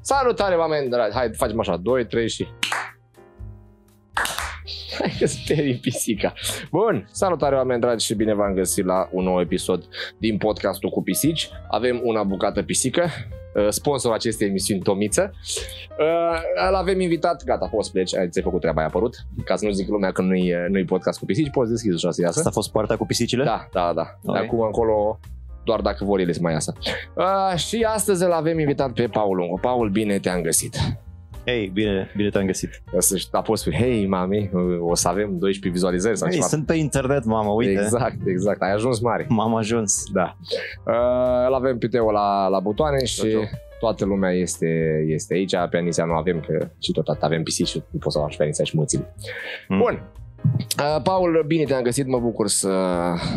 Salutare, oameni dragi! Hai, facem așa, 2, 3 și... Hai că sperii pisica. Bun, salutare oameni dragi și bine v-am găsit la un nou episod din podcastul cu pisici. Avem una bucată pisică, uh, sponsorul acestei emisiuni Tomiță. Uh, Îl avem invitat, gata, poți pleci, ai, ți-ai făcut treaba, ai apărut. Ca să nu zic lumea că nu-i, nu-i podcast cu pisici, poți deschizi ușa să iasă. Asta a fost partea cu pisicile? Da, da, da. De Ok. acum încolo doar dacă vor ele să mai iasă. Uh, și astăzi îl avem invitat pe Paul Lungu. Paul, bine te-am găsit. Hei, bine, bine te-am găsit. Ca să a fost hei, mami, o să avem 12 vizualizări sau Hei, ceva. sunt pe internet, mamă, uite. Exact, exact. Ai ajuns mare. M-am ajuns. Da. Uh, îl avem pe Teo la, la butoane și Ciao, toată lumea este, este aici. Pe Anisia nu avem, că și tot atât avem pisici și nu poți să faci pe Anisia și mățile. Mm. Bun. Uh, Paul, bine te-am găsit, mă bucur să,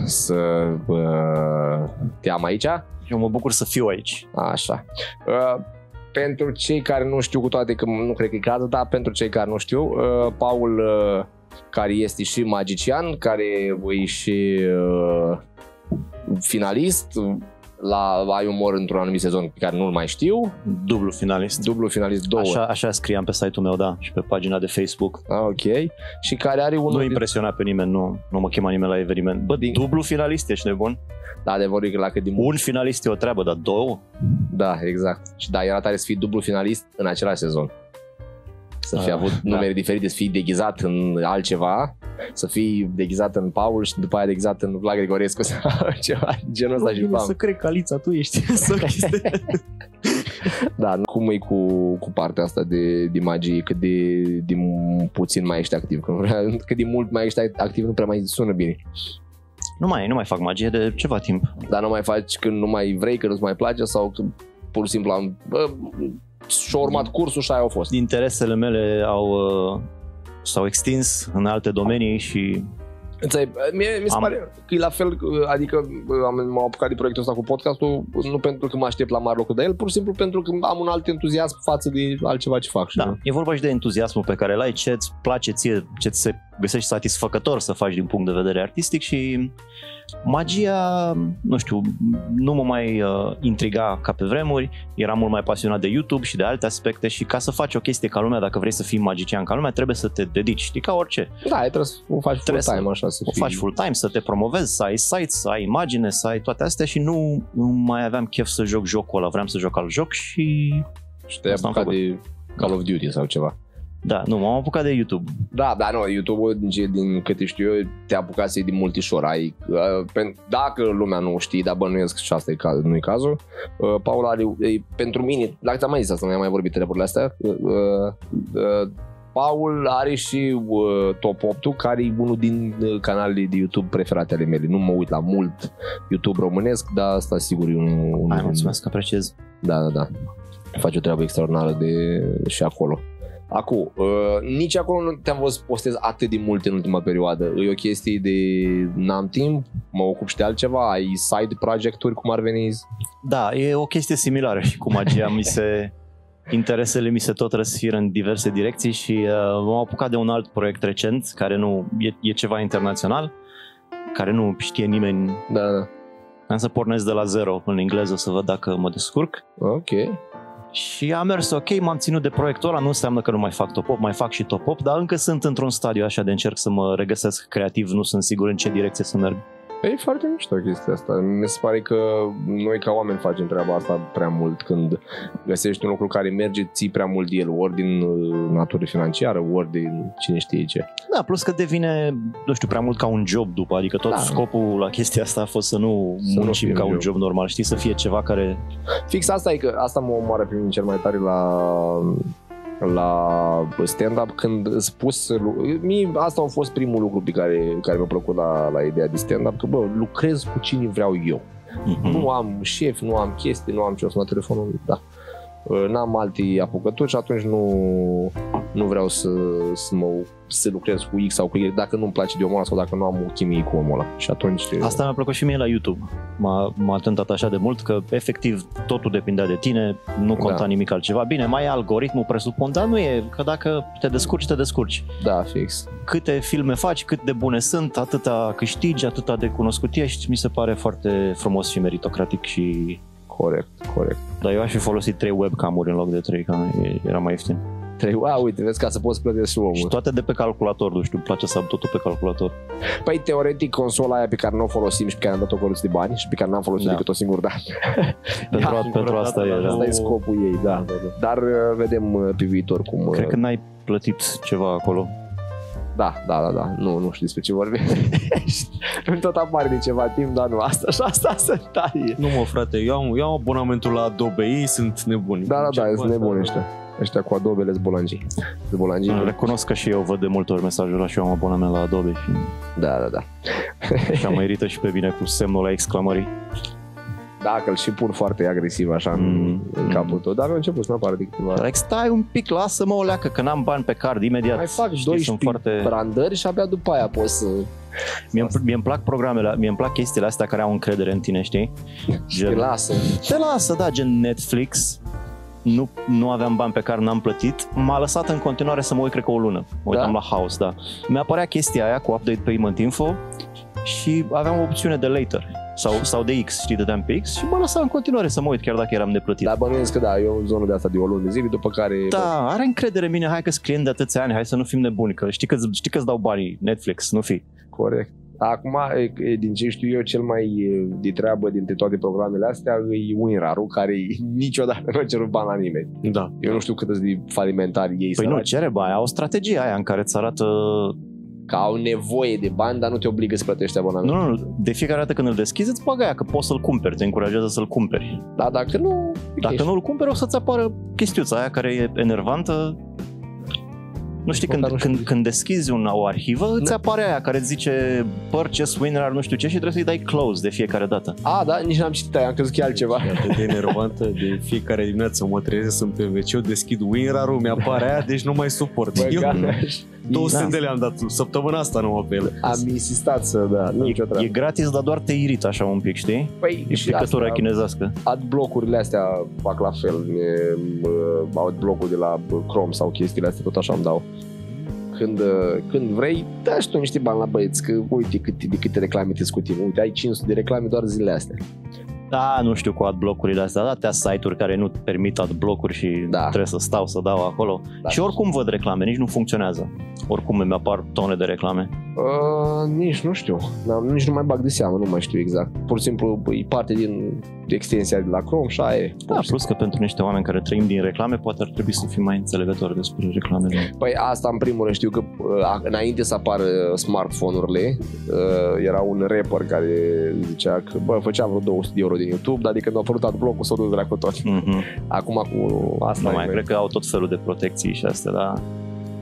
să uh, te am aici. Eu mă bucur să fiu aici. Așa. Uh, pentru cei care nu știu cu toate că nu cred că e cazul, dar pentru cei care nu știu, uh, Paul uh, care este și magician, care e și uh, finalist la Ai umor într-un anumit sezon pe care nu-l mai știu, Dublu finalist. dublu finalist două. Așa, așa scriam pe site-ul meu, da, și pe pagina de Facebook. Ah, ok. Și care are unul Nu din... impresiona pe nimeni, nu, nu mă chema nimeni la eveniment. Bă, Din- dublu finalist, ești nebun? Da, adevărul e că la cât de mult. Un finalist e o treabă, dar două? Da, exact. Și da, era tare să fii dublu finalist în același sezon. Să fi Ah, avut da. numere diferite, să fii deghizat în altceva, să fii deghizat în Paul și după aia deghizat în Vlad Grigorescu sau ceva genul ăsta și bam. cred că Alița tu ești. să Da, cum e cu, cu partea asta de, de magie, cât de, de puțin mai ești activ, că nu prea, cât de mult mai ești activ nu prea mai sună bine. nu mai, nu mai fac magie de ceva timp. Dar nu mai faci când nu mai vrei, că nu-ți mai place sau că pur și simplu am, bă, și-a urmat cursul și aia au fost. Interesele mele au, uh, s-au extins în alte domenii și Înțeleg, mie, mi se Am- pare că e la fel, adică am, m-am apucat de proiectul ăsta cu podcastul nu pentru că mă aștept la mari locuri de el, pur și simplu pentru că am un alt entuziasm față de altceva ce fac. Și Da, e vorba și de entuziasmul pe care îl ai, ce îți place ție, ce ți se găsești satisfăcător să faci din punct de vedere artistic și magia, nu știu, nu mă mai uh, intriga ca pe vremuri, eram mult mai pasionat de YouTube și de alte aspecte și ca să faci o chestie ca lumea, dacă vrei să fii magician ca lumea, trebuie să te dedici, știi, ca orice. Da, trebuie să o faci Trebuie full să time, așa, să O fii... faci full time, să te promovezi, să ai site, să ai imagine, să ai toate astea și nu, nu mai aveam chef să joc jocul ăla, vreau să joc alt joc și Și te-ai Asta am apucat făcut. de Call of Duty sau ceva. Da, nu, m-am apucat de YouTube. Da, dar nu, YouTube-ul, din, ce- din câte știu eu, te apucat să din multișor. Ai, uh, pen- dacă lumea nu știe, dar bănuiesc și asta e caz, nu e cazul, uh, Paul are, e, pentru mine, la ți-am mai zis asta, nu am mai vorbit treburile astea, uh, uh, Paul are și uh, top 8 care e unul din uh, canalele de YouTube preferate ale mele. Nu mă uit la mult YouTube românesc, dar asta sigur e un, un, Hai, mulțumesc, apreciez. da, da, da. Face o treabă extraordinară de și acolo. Acum, uh, nici acolo nu te-am văzut să postez atât de mult în ultima perioadă. E o chestie de n-am timp, mă ocup și de altceva, ai side project-uri cum ar veni. Da, e o chestie similară și cu magia mi se... Interesele mi se tot răsfiră în diverse direcții și uh, m-am apucat de un alt proiect recent care nu e, e ceva internațional, care nu știe nimeni. Da, da. Am să pornesc de la zero în engleză să văd dacă mă descurc. Ok. Și a mers ok, m-am ținut de proiectul ăla, nu înseamnă că nu mai fac top-up, mai fac și top-up, dar încă sunt într-un stadiu așa de încerc să mă regăsesc creativ, nu sunt sigur în ce direcție să merg. E foarte mișto chestia asta. Mi se pare că noi ca oameni facem treaba asta prea mult când găsești un lucru care merge, ții prea mult de el, ori din uh, natură financiară, ori din cine știe ce. Da, plus că devine, nu știu, prea mult ca un job după, adică tot Da. da. scopul la chestia asta a fost să nu Să nu muncim fie ca un un job. job normal, știi, să fie ceva care... Fix asta e că asta mă omoară pe mine cel mai tare la la stand-up când îți pus să lu- mie asta a fost primul lucru pe care, care mi-a plăcut la, la ideea de stand-up că bă, lucrez cu cine vreau eu Mhm. nu am șef, nu am chestii, nu am ce o să mă telefonul, da. N-am alte apucături și atunci nu, nu vreau să, să, mă, să lucrez cu X sau cu Y dacă nu-mi place de omul ăla sau dacă nu am o chimie cu omul ăla. Și atunci... Asta mi-a plăcut și mie la YouTube. M-a, m-a tentat așa de mult că efectiv totul depindea de tine, nu conta Da. nimic altceva. Bine, mai e algoritmul presupun, dar nu e, că dacă te descurci, te descurci. Da, fix. Câte filme faci, cât de bune sunt, atâta câștigi, atâta de cunoscut ești, mi se pare foarte frumos și meritocratic și Corect, corect. Dar eu aș fi folosit trei webcam-uri în loc de trei, că era mai ieftin. Trei, a, uite, vezi, ca să poți plătești și omul. Și toate de pe calculator, nu știu, îmi place să am totul pe calculator. Păi, teoretic, consola aia pe care nu o folosim și pe care am dat-o coluți de bani și pe care n-am folosit Da. decât o singură dată. Pentru, Da, a- pentru singura asta dată la era. Asta e scopul ei, da. Dar uh, vedem uh, pe viitor cum... uh, Cred că n-ai plătit ceva acolo. Da, da, da, da. Nu, nu știu despre ce vorbim. Îmi tot apare de ceva timp, dar nu, asta și asta se taie. Nu mă, frate, eu am, eu am abonamentul la Adobe, ei sunt nebuni. Da, da, da, Ce sunt poate- nebuni ăștia. Ăștia cu Adobe zbolangii. Zbolangii. Recunosc că și eu văd de multe ori mesajul ăla și eu am abonament la Adobe și, Da, da, da. și am irită și pe mine cu semnul la exclamării. Da, că îl și pun foarte agresiv așa în, Mm, în mm. capul tău, dar mi-a început să apară de câteva Like, stai un pic, lasă-mă o leacă, că n-am bani pe card imediat. Mai fac Știi, 12 sunt foarte... brandări și abia după aia poți să... Mie îmi, mie îmi plac programele, mie îmi plac chestiile astea care au încredere în tine, știi? Te lasă. Te lasă, da, gen Netflix. Nu, nu aveam bani pe care n-am plătit. M-a lăsat în continuare să mă uit, cred că o lună. Mă uitam Da? la House, da. Mi-a apărea chestia aia cu Update Payment Info și aveam o opțiune de later sau, sau de X, știi, dădeam pe X și mă lăsa în continuare să mă uit chiar dacă eram neplătit. Dar bănuiesc că da, eu în zonă de asta de o lună de zile, după care... Da, are încredere în mine, hai că sunt client de atâția ani, hai să nu fim nebuni, că știi că știi că-ți dau banii Netflix, nu fi. Corect. Acum, e- e, din ce știu eu, cel mai e, de treabă dintre toate programele astea e WinRAR-ul, care niciodată nu a cerut bani la nimeni. Da. Eu nu știu cât sunt de falimentari ei Păi nu, săraci, cere bani, au o strategie aia în care îți arată... că au nevoie de bani, dar nu te obligă să plătești abonament. Nu, nu, nu, de fiecare dată când îl deschizi îți bagă aia că poți să-l cumperi, te încurajează să-l cumperi. Dar dacă nu, Dacă ești. nu îl cumperi, o să-ți apară chestiuța aia care e enervantă. Nu știi, când, Măcar nu știu. când, când deschizi un, o arhivă, îți Da. apare aia care îți zice purchase winner, nu știu ce, și trebuie să-i dai close de fiecare dată. A, da, nici n-am citit aia, am crezut că e altceva. E atât de enervantă de fiecare dimineață mă trezesc, sunt pe wc deschid WinRAR-ul, mi-apare aia, deci nu mai suport. Bă, Eu gata. 200 Da. de lei am dat săptămâna asta numai pe ele. Am insistat să, da, nu nicio E, treabă. e gratis, dar doar te irită așa un pic, știi? Păi, E și picătura asta, chinezească. adblock-urile astea fac la fel. E, mă, adblock-ul de la Chrome sau chestiile astea, tot așa îmi dau. Când, uh, când vrei, dai și tu niște bani la băieți, că uite cât, de câte reclame te scutim. Uite, ai 500 de reclame doar zilele astea. Da, nu știu cu adblock-urile astea, da, atâtea site-uri care nu permit adblock-uri și Da. trebuie să stau să dau acolo. Da. Și oricum văd reclame, nici nu funcționează. Oricum îmi apar tone de reclame. Uh, nici nu știu, N-am, nici nu mai bag de seamă, nu mai știu exact. Pur și simplu e parte din extensia de la Chrome și aia e. Da, plus că pentru niște oameni care trăim din reclame, poate ar trebui să fim mai înțelegători despre reclamele. Păi asta în primul rând știu că uh, înainte să apară smartphone-urile uh, era un rapper care zicea că bă, făceam vreo 200 de euro din YouTube, dar de când a apărut adblock-ul s-a dus dracu tot. Mm-hmm. Acum cu asta Nu e mai cred că au tot felul de protecții și astea, dar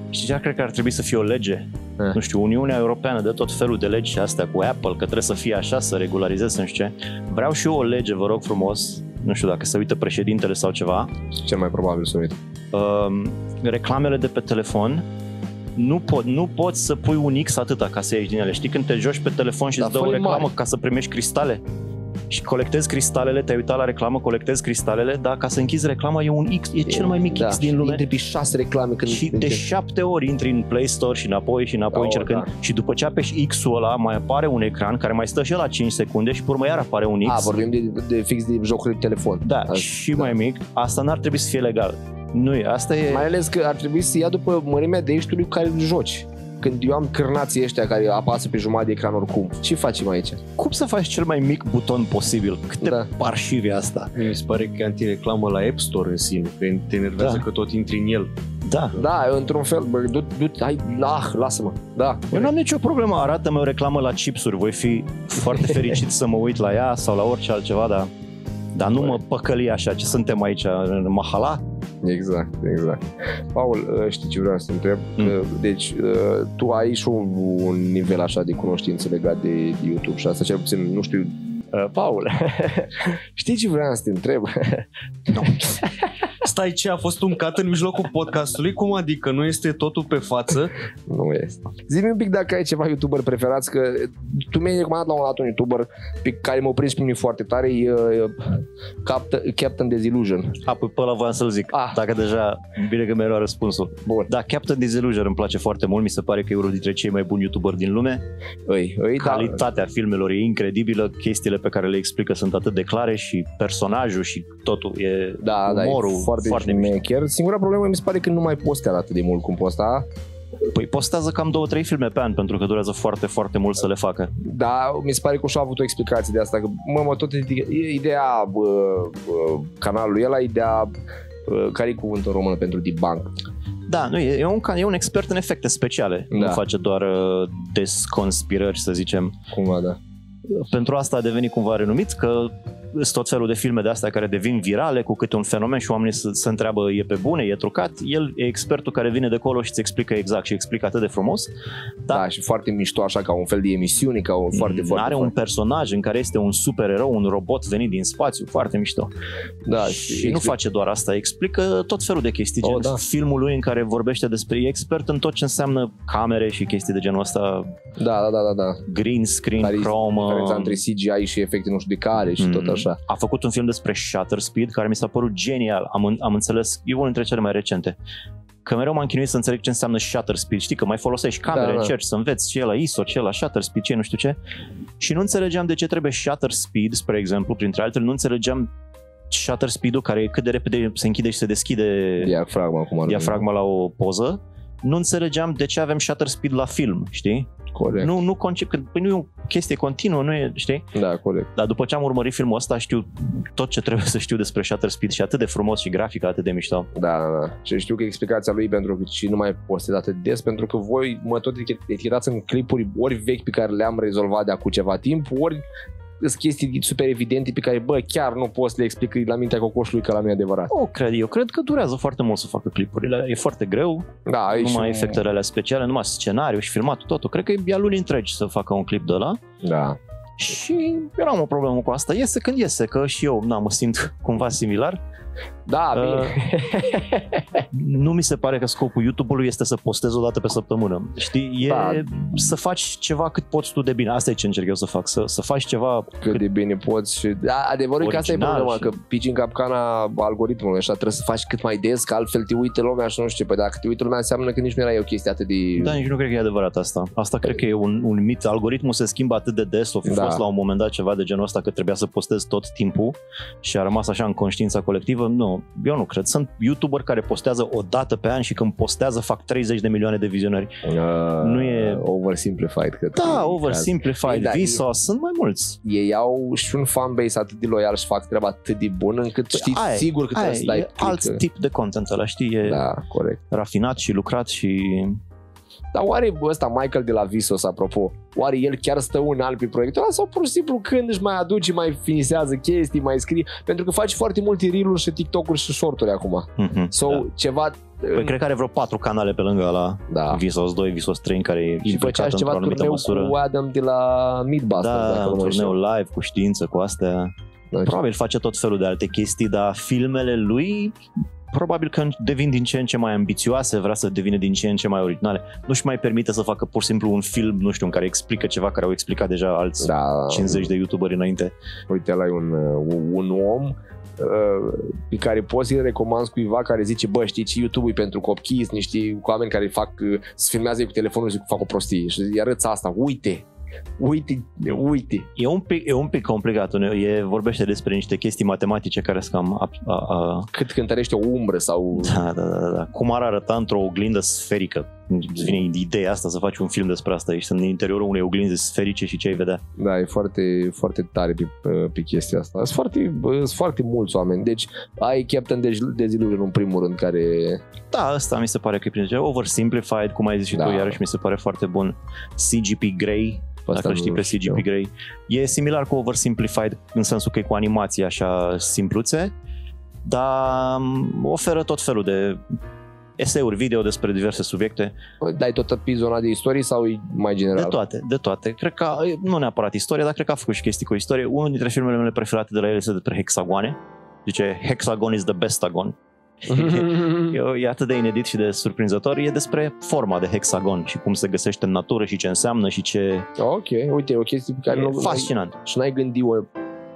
și ce cred că ar trebui să fie o lege. Eh. Nu știu, Uniunea Europeană dă tot felul de legi și astea cu Apple, că trebuie să fie așa, să regularizeze, nu știu ce. Vreau și eu o lege, vă rog frumos, nu știu dacă se uită președintele sau ceva, cel mai probabil să uit. um, reclamele de pe telefon nu, pot, nu poți să pui un X atâta ca să ieși din ele. Știi când te joci pe telefon și Dar îți dă o fă-i reclamă mari. ca să primești cristale? Și colectezi cristalele, te-ai uitat la reclamă, colectezi cristalele, dar ca să închizi reclama e un X, e cel mai mic da. X din lume. Intri pe șase reclame când Și când de te- șapte ori intri în Play Store și înapoi și înapoi Da, încercând da. și după ce apeși X-ul ăla mai apare un ecran care mai stă și la 5 secunde și pe urmă iar apare un X. A, vorbim de, de fix de jocuri de telefon. da, Asta- și mai mic, asta n-ar trebui să fie legal. Nu e, asta e... Mai ales că ar trebui să ia după mărimea de eștiului cu care îl joci. Când eu am cârnații ăștia care apasă pe jumătate de ecran oricum, ce facem aici? Cum să faci cel mai mic buton posibil? Câte Da. da. parșivi e asta? Mi se pare că e antireclamă la App Store în sine, că te enervează Da. că tot intri în el. Da. Da, într-un fel, bă, du, du, hai, ah, lasă-mă. Da. Eu n-am nicio problemă, arată-mi o reclamă la chipsuri, voi fi foarte fericit să mă uit la ea sau la orice altceva, dar, dar nu mă păcăli așa, ce suntem aici, în Mahala? Exact, exact. Paul, uh, știi ce vreau să te întreb? Mm. Că, Deci, uh, tu ai și un, un nivel așa de cunoștință legat de, de YouTube și asta cel puțin, nu știu, uh, Paul, știi ce vreau să te întreb? Stai ce, a fost un cat în mijlocul podcastului? Cum adică? Nu este totul pe față? nu este. Zi-mi un pic dacă ai ceva YouTuber preferați, că tu mi-ai recomandat la un dat un YouTuber pe care m-a prins pe mine foarte tare, e uh, Captain, Captain Desillusion. A, păi pe ăla voiam să-l zic, Ah. dacă deja, bine că mi-ai luat răspunsul. Bun. Da, Captain Disillusion îmi place foarte mult, mi se pare că e unul dintre cei mai buni youtuberi din lume. Îi, îi, da, Calitatea filmelor e incredibilă, chestiile chestiile pe care le explică sunt atât de clare și personajul și totul e Da, da, umorul e foarte, foarte foarte mișto. șmecher. Singura problemă mi se pare că nu mai postează atât de mult cum posta. Păi postează cam două, trei filme pe an pentru că durează foarte, foarte mult să le facă. Da, mi se pare că și-a avut o explicație de asta. Că, mă, mă, tot e- ideea bă, bă, canalului ăla, ideea bă, care e cuvântul în română pentru debunk? Da, nu, e, e, un, ca- e un expert în efecte speciale. Da. Nu face doar uh, desconspirări, să zicem. Cumva, da. Pentru asta a devenit cumva renumit că sunt tot felul de filme de astea care devin virale cu câte un fenomen și oamenii se, se întreabă e pe bune, e trucat. El e expertul care vine de acolo și îți explică exact și explică atât de frumos. Da. Da. da, și foarte mișto așa ca un fel de emisiune, ca un foarte, Mm, foarte, Are un foarte, personaj în care este un supererou, un robot venit din spațiu, foarte mișto. da, și nu face doar asta, explică tot felul de chestii, Oh, gen da. filmul lui în care vorbește despre, e expert în tot ce înseamnă camere și chestii de genul ăsta, Da, da, da, da, da. green screen, Care chrome. Diferența între CGI și efecte nu știu de care și Mm. tot așa. A făcut un film despre Shutter Speed care mi s-a părut genial. Am, în- am înțeles, e unul dintre cele mai recente. Că mereu m-am chinuit să înțeleg ce înseamnă shutter speed. Știi că mai folosești camere, Da, da, da. încerci să înveți ce e la ISO, ce e la shutter speed, ce e nu știu ce. Și nu înțelegeam de ce trebuie shutter speed, spre exemplu, printre altele, nu înțelegeam shutter speed-ul care e cât de repede se închide și se deschide Diafragma acum. ar diafragma la o poză. Nu înțelegeam de ce avem shutter speed la film, știi? Veni. Corect. Nu, nu concep, că păi nu e o chestie continuă, nu e, știi? Da, corect. Dar după ce am urmărit filmul ăsta știu tot ce trebuie să știu despre Shutter Speed și atât de frumos și grafic, atât de mișto. Da, da, da. Și știu că explicația lui pentru că și nu mai postez atât de des, pentru că voi mă tot etichetați în clipuri ori vechi pe care le-am rezolvat de acum ceva timp, ori sunt chestii super evidente pe care, bă, chiar nu poți să le explic la mintea cocoșului că la nu e adevărat. O, cred, eu cred că durează foarte mult să facă clipurile, e foarte greu, Da, e și numai un- efectele alea speciale, numai scenariu și filmat totul. Cred că e ia luni întregi să facă un clip de ăla Da. și eu n-am o problemă cu asta. Iese când iese, că și eu na, mă simt cumva similar. Da, Uh, bine. Nu mi se pare că scopul YouTube-ului este să postezi o dată pe săptămână. Știi, e Da. să faci ceva cât poți tu de bine. Asta e ce încerc eu să fac, să, să faci ceva cât de bine poți și... Da, adevărul e că asta e Original problema, și- că pici în capcana algoritmului așa, trebuie să faci cât mai des, că altfel te uite lumea și nu știu ce. Păi dacă te uite lumea înseamnă că nici nu era o chestie atât de... Da, nici nu cred că e adevărat asta. Asta cred că e un, un mit. Algoritmul se schimbă atât de des, o fi Da. fost la un moment dat ceva de genul ăsta că trebuia să postez tot timpul și a rămas așa în conștiința colectivă. Nu, eu nu cred. Sunt youtuber care postează o dată pe an și când postează fac 30 de milioane de vizionări. Uh, Nu e- Oversimplified, cred că Da, e oversimplified, Ei, da, Vsauce, sunt mai mulți. ei au și un fanbase atât de loial și fac treaba atât de bună încât știi Păi, aia e, sigur că Aia trebuie să dai e click. alt tip de content ăla, știi? E Da, corect. rafinat și lucrat și... Dar oare ăsta Michael de la Visos, apropo, oare el chiar stă un an pe proiectul ăla sau pur și simplu când își mai aduce, mai finisează chestii, mai scrie? Pentru că face foarte multe reel și TikTok-uri și short-uri acum. Mhm, Sau da. ceva... Păi cred că are vreo patru canale pe lângă ăla. Da. Vsauce 2, Vsauce 3, în care e Și făcea implicat și ceva într-o anumită turneu măsură. cu Adam de la Meatbusters, Da, dacă nu un mă turneu înșel. live cu știință, cu astea. Da, Probabil face tot felul de alte chestii, dar filmele lui probabil că devin din ce în ce mai ambițioase, vrea să devină din ce în ce mai originale. Nu-și mai permite să facă pur și simplu un film, nu știu, în care explică ceva care au explicat deja alți Da, 50 de youtuberi înainte. uite, ăla e un, uh, un om uh, pe care poți să-l recomanzi cuiva care zice, bă, știi ce YouTube-ul e pentru copii, sunt niște oameni care fac, uh, se filmează ei cu telefonul și fac o prostie și îi arăți asta, uite, uite, uite. E un pic, e un pic complicat, uneori. e, vorbește despre niște chestii matematice care sunt cam... A, a, a, Cât cântărește o umbră sau... da, da, da, da. Cum ar arăta într-o oglindă sferică? Îți vine ideea asta să faci un film despre asta. Ești în interiorul unei oglinzi sferice și ce ai vedea. Da, e foarte, foarte tare pe, pe chestia asta. Sunt foarte, sunt foarte mulți oameni. Deci ai Captain Desillusion în primul rând care... Da, asta mi se pare că e printre cele. Oversimplified, cum ai zis și Da. tu, iarăși mi se pare foarte bun. CGP Grey, Asta dacă nu știi pe știu. CGP Grey. E similar cu Oversimplified în sensul că e cu animații așa simpluțe, dar m, oferă tot felul de eseuri video despre diverse subiecte, Dai tot pe zona de istorie sau e mai general? de toate, de toate. Cred că, nu neapărat istorie, dar cred că a făcut și chestii cu istorie. Unul dintre filmele mele preferate de la el este despre hexagoane. Zice, Hexagon is the bestagon. E, e atât de inedit și de surprinzător. E despre forma de hexagon și cum se găsește în natură și ce înseamnă și ce... ok, uite, e o chestie pe care E nu... fascinant. Și n-ai gândit o...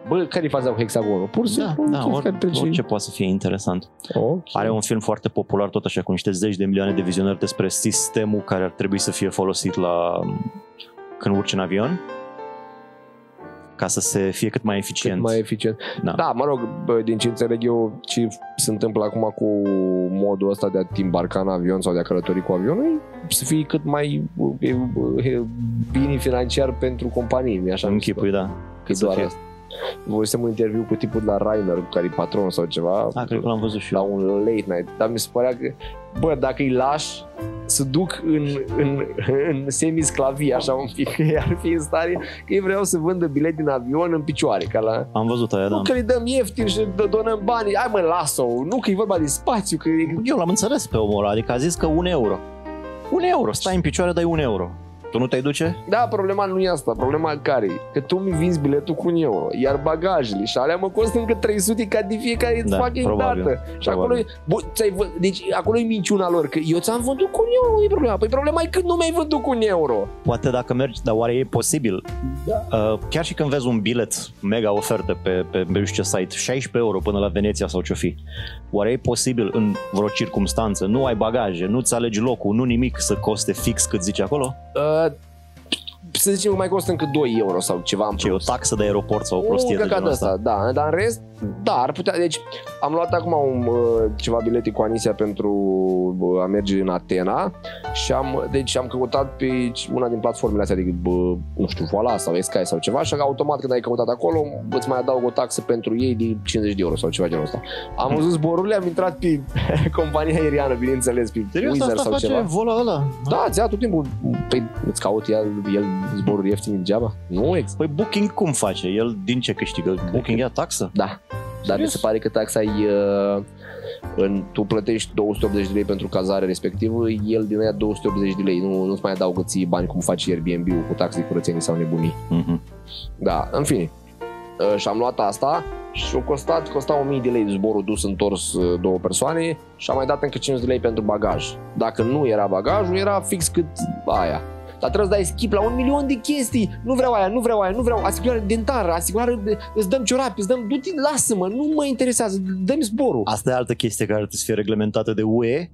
Bă, care e faza cu hexagonul? Pur și Da, simplu, da, chestie or, care trece... orice poate să fie interesant. Ok. Are un film foarte popular, tot așa, cu niște zeci de milioane de vizionări despre sistemul care ar trebui să fie folosit la când urci în avion. ca să se fie cât mai eficient. cât mai eficient. Da. Da, mă rog, bă, din ce înțeleg eu, ce se întâmplă acum cu modul ăsta de a te îmbarca în avion sau de a călători cu avionul, e să fie cât mai e, e, bine financiar pentru companii, mi așa mi se Închipui, da. pare. Cât E să doar fie. asta. Văzusem un interviu cu tipul de la Rainer, care e patron sau ceva, Ah, cred că l-am văzut și la eu. un late night, dar mi se părea că, bă, dacă îi lași să duc în, în, în semi-sclavie, așa un pic, că ar fi în stare, că ei vreau să vândă bilet din avion în picioare, ca la... Am văzut aia, da. Nu că îi dăm ieftin și dă- donăm banii, hai mă, lasă-o, nu că e vorba de spațiu, că e... Eu l-am înțeles pe omul ăla, adică a zis că un euro. Un euro, stai în picioare, dai un euro. Tu nu te-ai duce? Da, problema nu e asta, problema care e? Că tu mi vinzi biletul cu un euro, iar bagajele și alea mă costă încă 300 ca de fiecare Da, fucking probabil, dată. Și probabil. acolo e, bă, ți-ai vă, deci acolo e minciuna lor, că eu ți-am vândut cu un euro, nu e problema. Păi problema e că nu mi-ai vândut cu un euro. Poate dacă mergi, dar oare e posibil? Da. Uh, chiar și când vezi un bilet mega ofertă pe, pe, pe nu știu ce site, 16 euro până la Veneția sau ce fi, oare e posibil în vreo circumstanță, nu ai bagaje, nu-ți alegi locul, nu nimic să coste fix cât zice acolo? Uh, să zicem că mai costă încă 2 euro sau ceva în Ce e o plus. taxă de aeroport sau o prostie de căcat genul ăsta? ăsta, da, dar în rest, da, ar putea, deci am luat acum un, uh, ceva bilete cu Anisia pentru uh, a merge în Atena și am, deci am căutat pe una din platformele astea, de, bă, nu știu, Voila sau Sky sau ceva și automat când ai căutat acolo îți mai adaug o taxă pentru ei de 50 de euro sau ceva genul ăsta. Am văzut zborurile, am intrat pe compania aeriană, bineînțeles, pe Serios, Wizz Air asta sau face ceva. vola ăla? Da, ți-a tot timpul, păi îți caut el, el zboruri ieftine degeaba? Nu, ex. Păi Booking cum face? El din ce câștigă? Booking ia taxă? Da. Dar mi Serios? se pare că taxa e uh, în, tu plătești 280 de lei pentru cazare respectivă, el din aia 280 de lei, nu, nu-ți mai adaugă ție bani cum faci Airbnb-ul cu taxe, curățenii sau nebunii. Mhm. Da, în fine. Uh, și am luat asta și a costat, costa 1000 de lei zborul dus întors uh, două persoane și am mai dat încă 500 de lei pentru bagaj. Dacă nu era bagajul, era fix cât aia. Dar trebuie să dai skip la un milion de chestii. Nu vreau aia, nu vreau aia, nu vreau asigurare dentară, asigurare, de, îți dăm ciorapi, îți dăm, du-te, lasă-mă, nu mă interesează, dă-mi zborul. Asta e altă chestie care trebuie să fie reglementată de UE.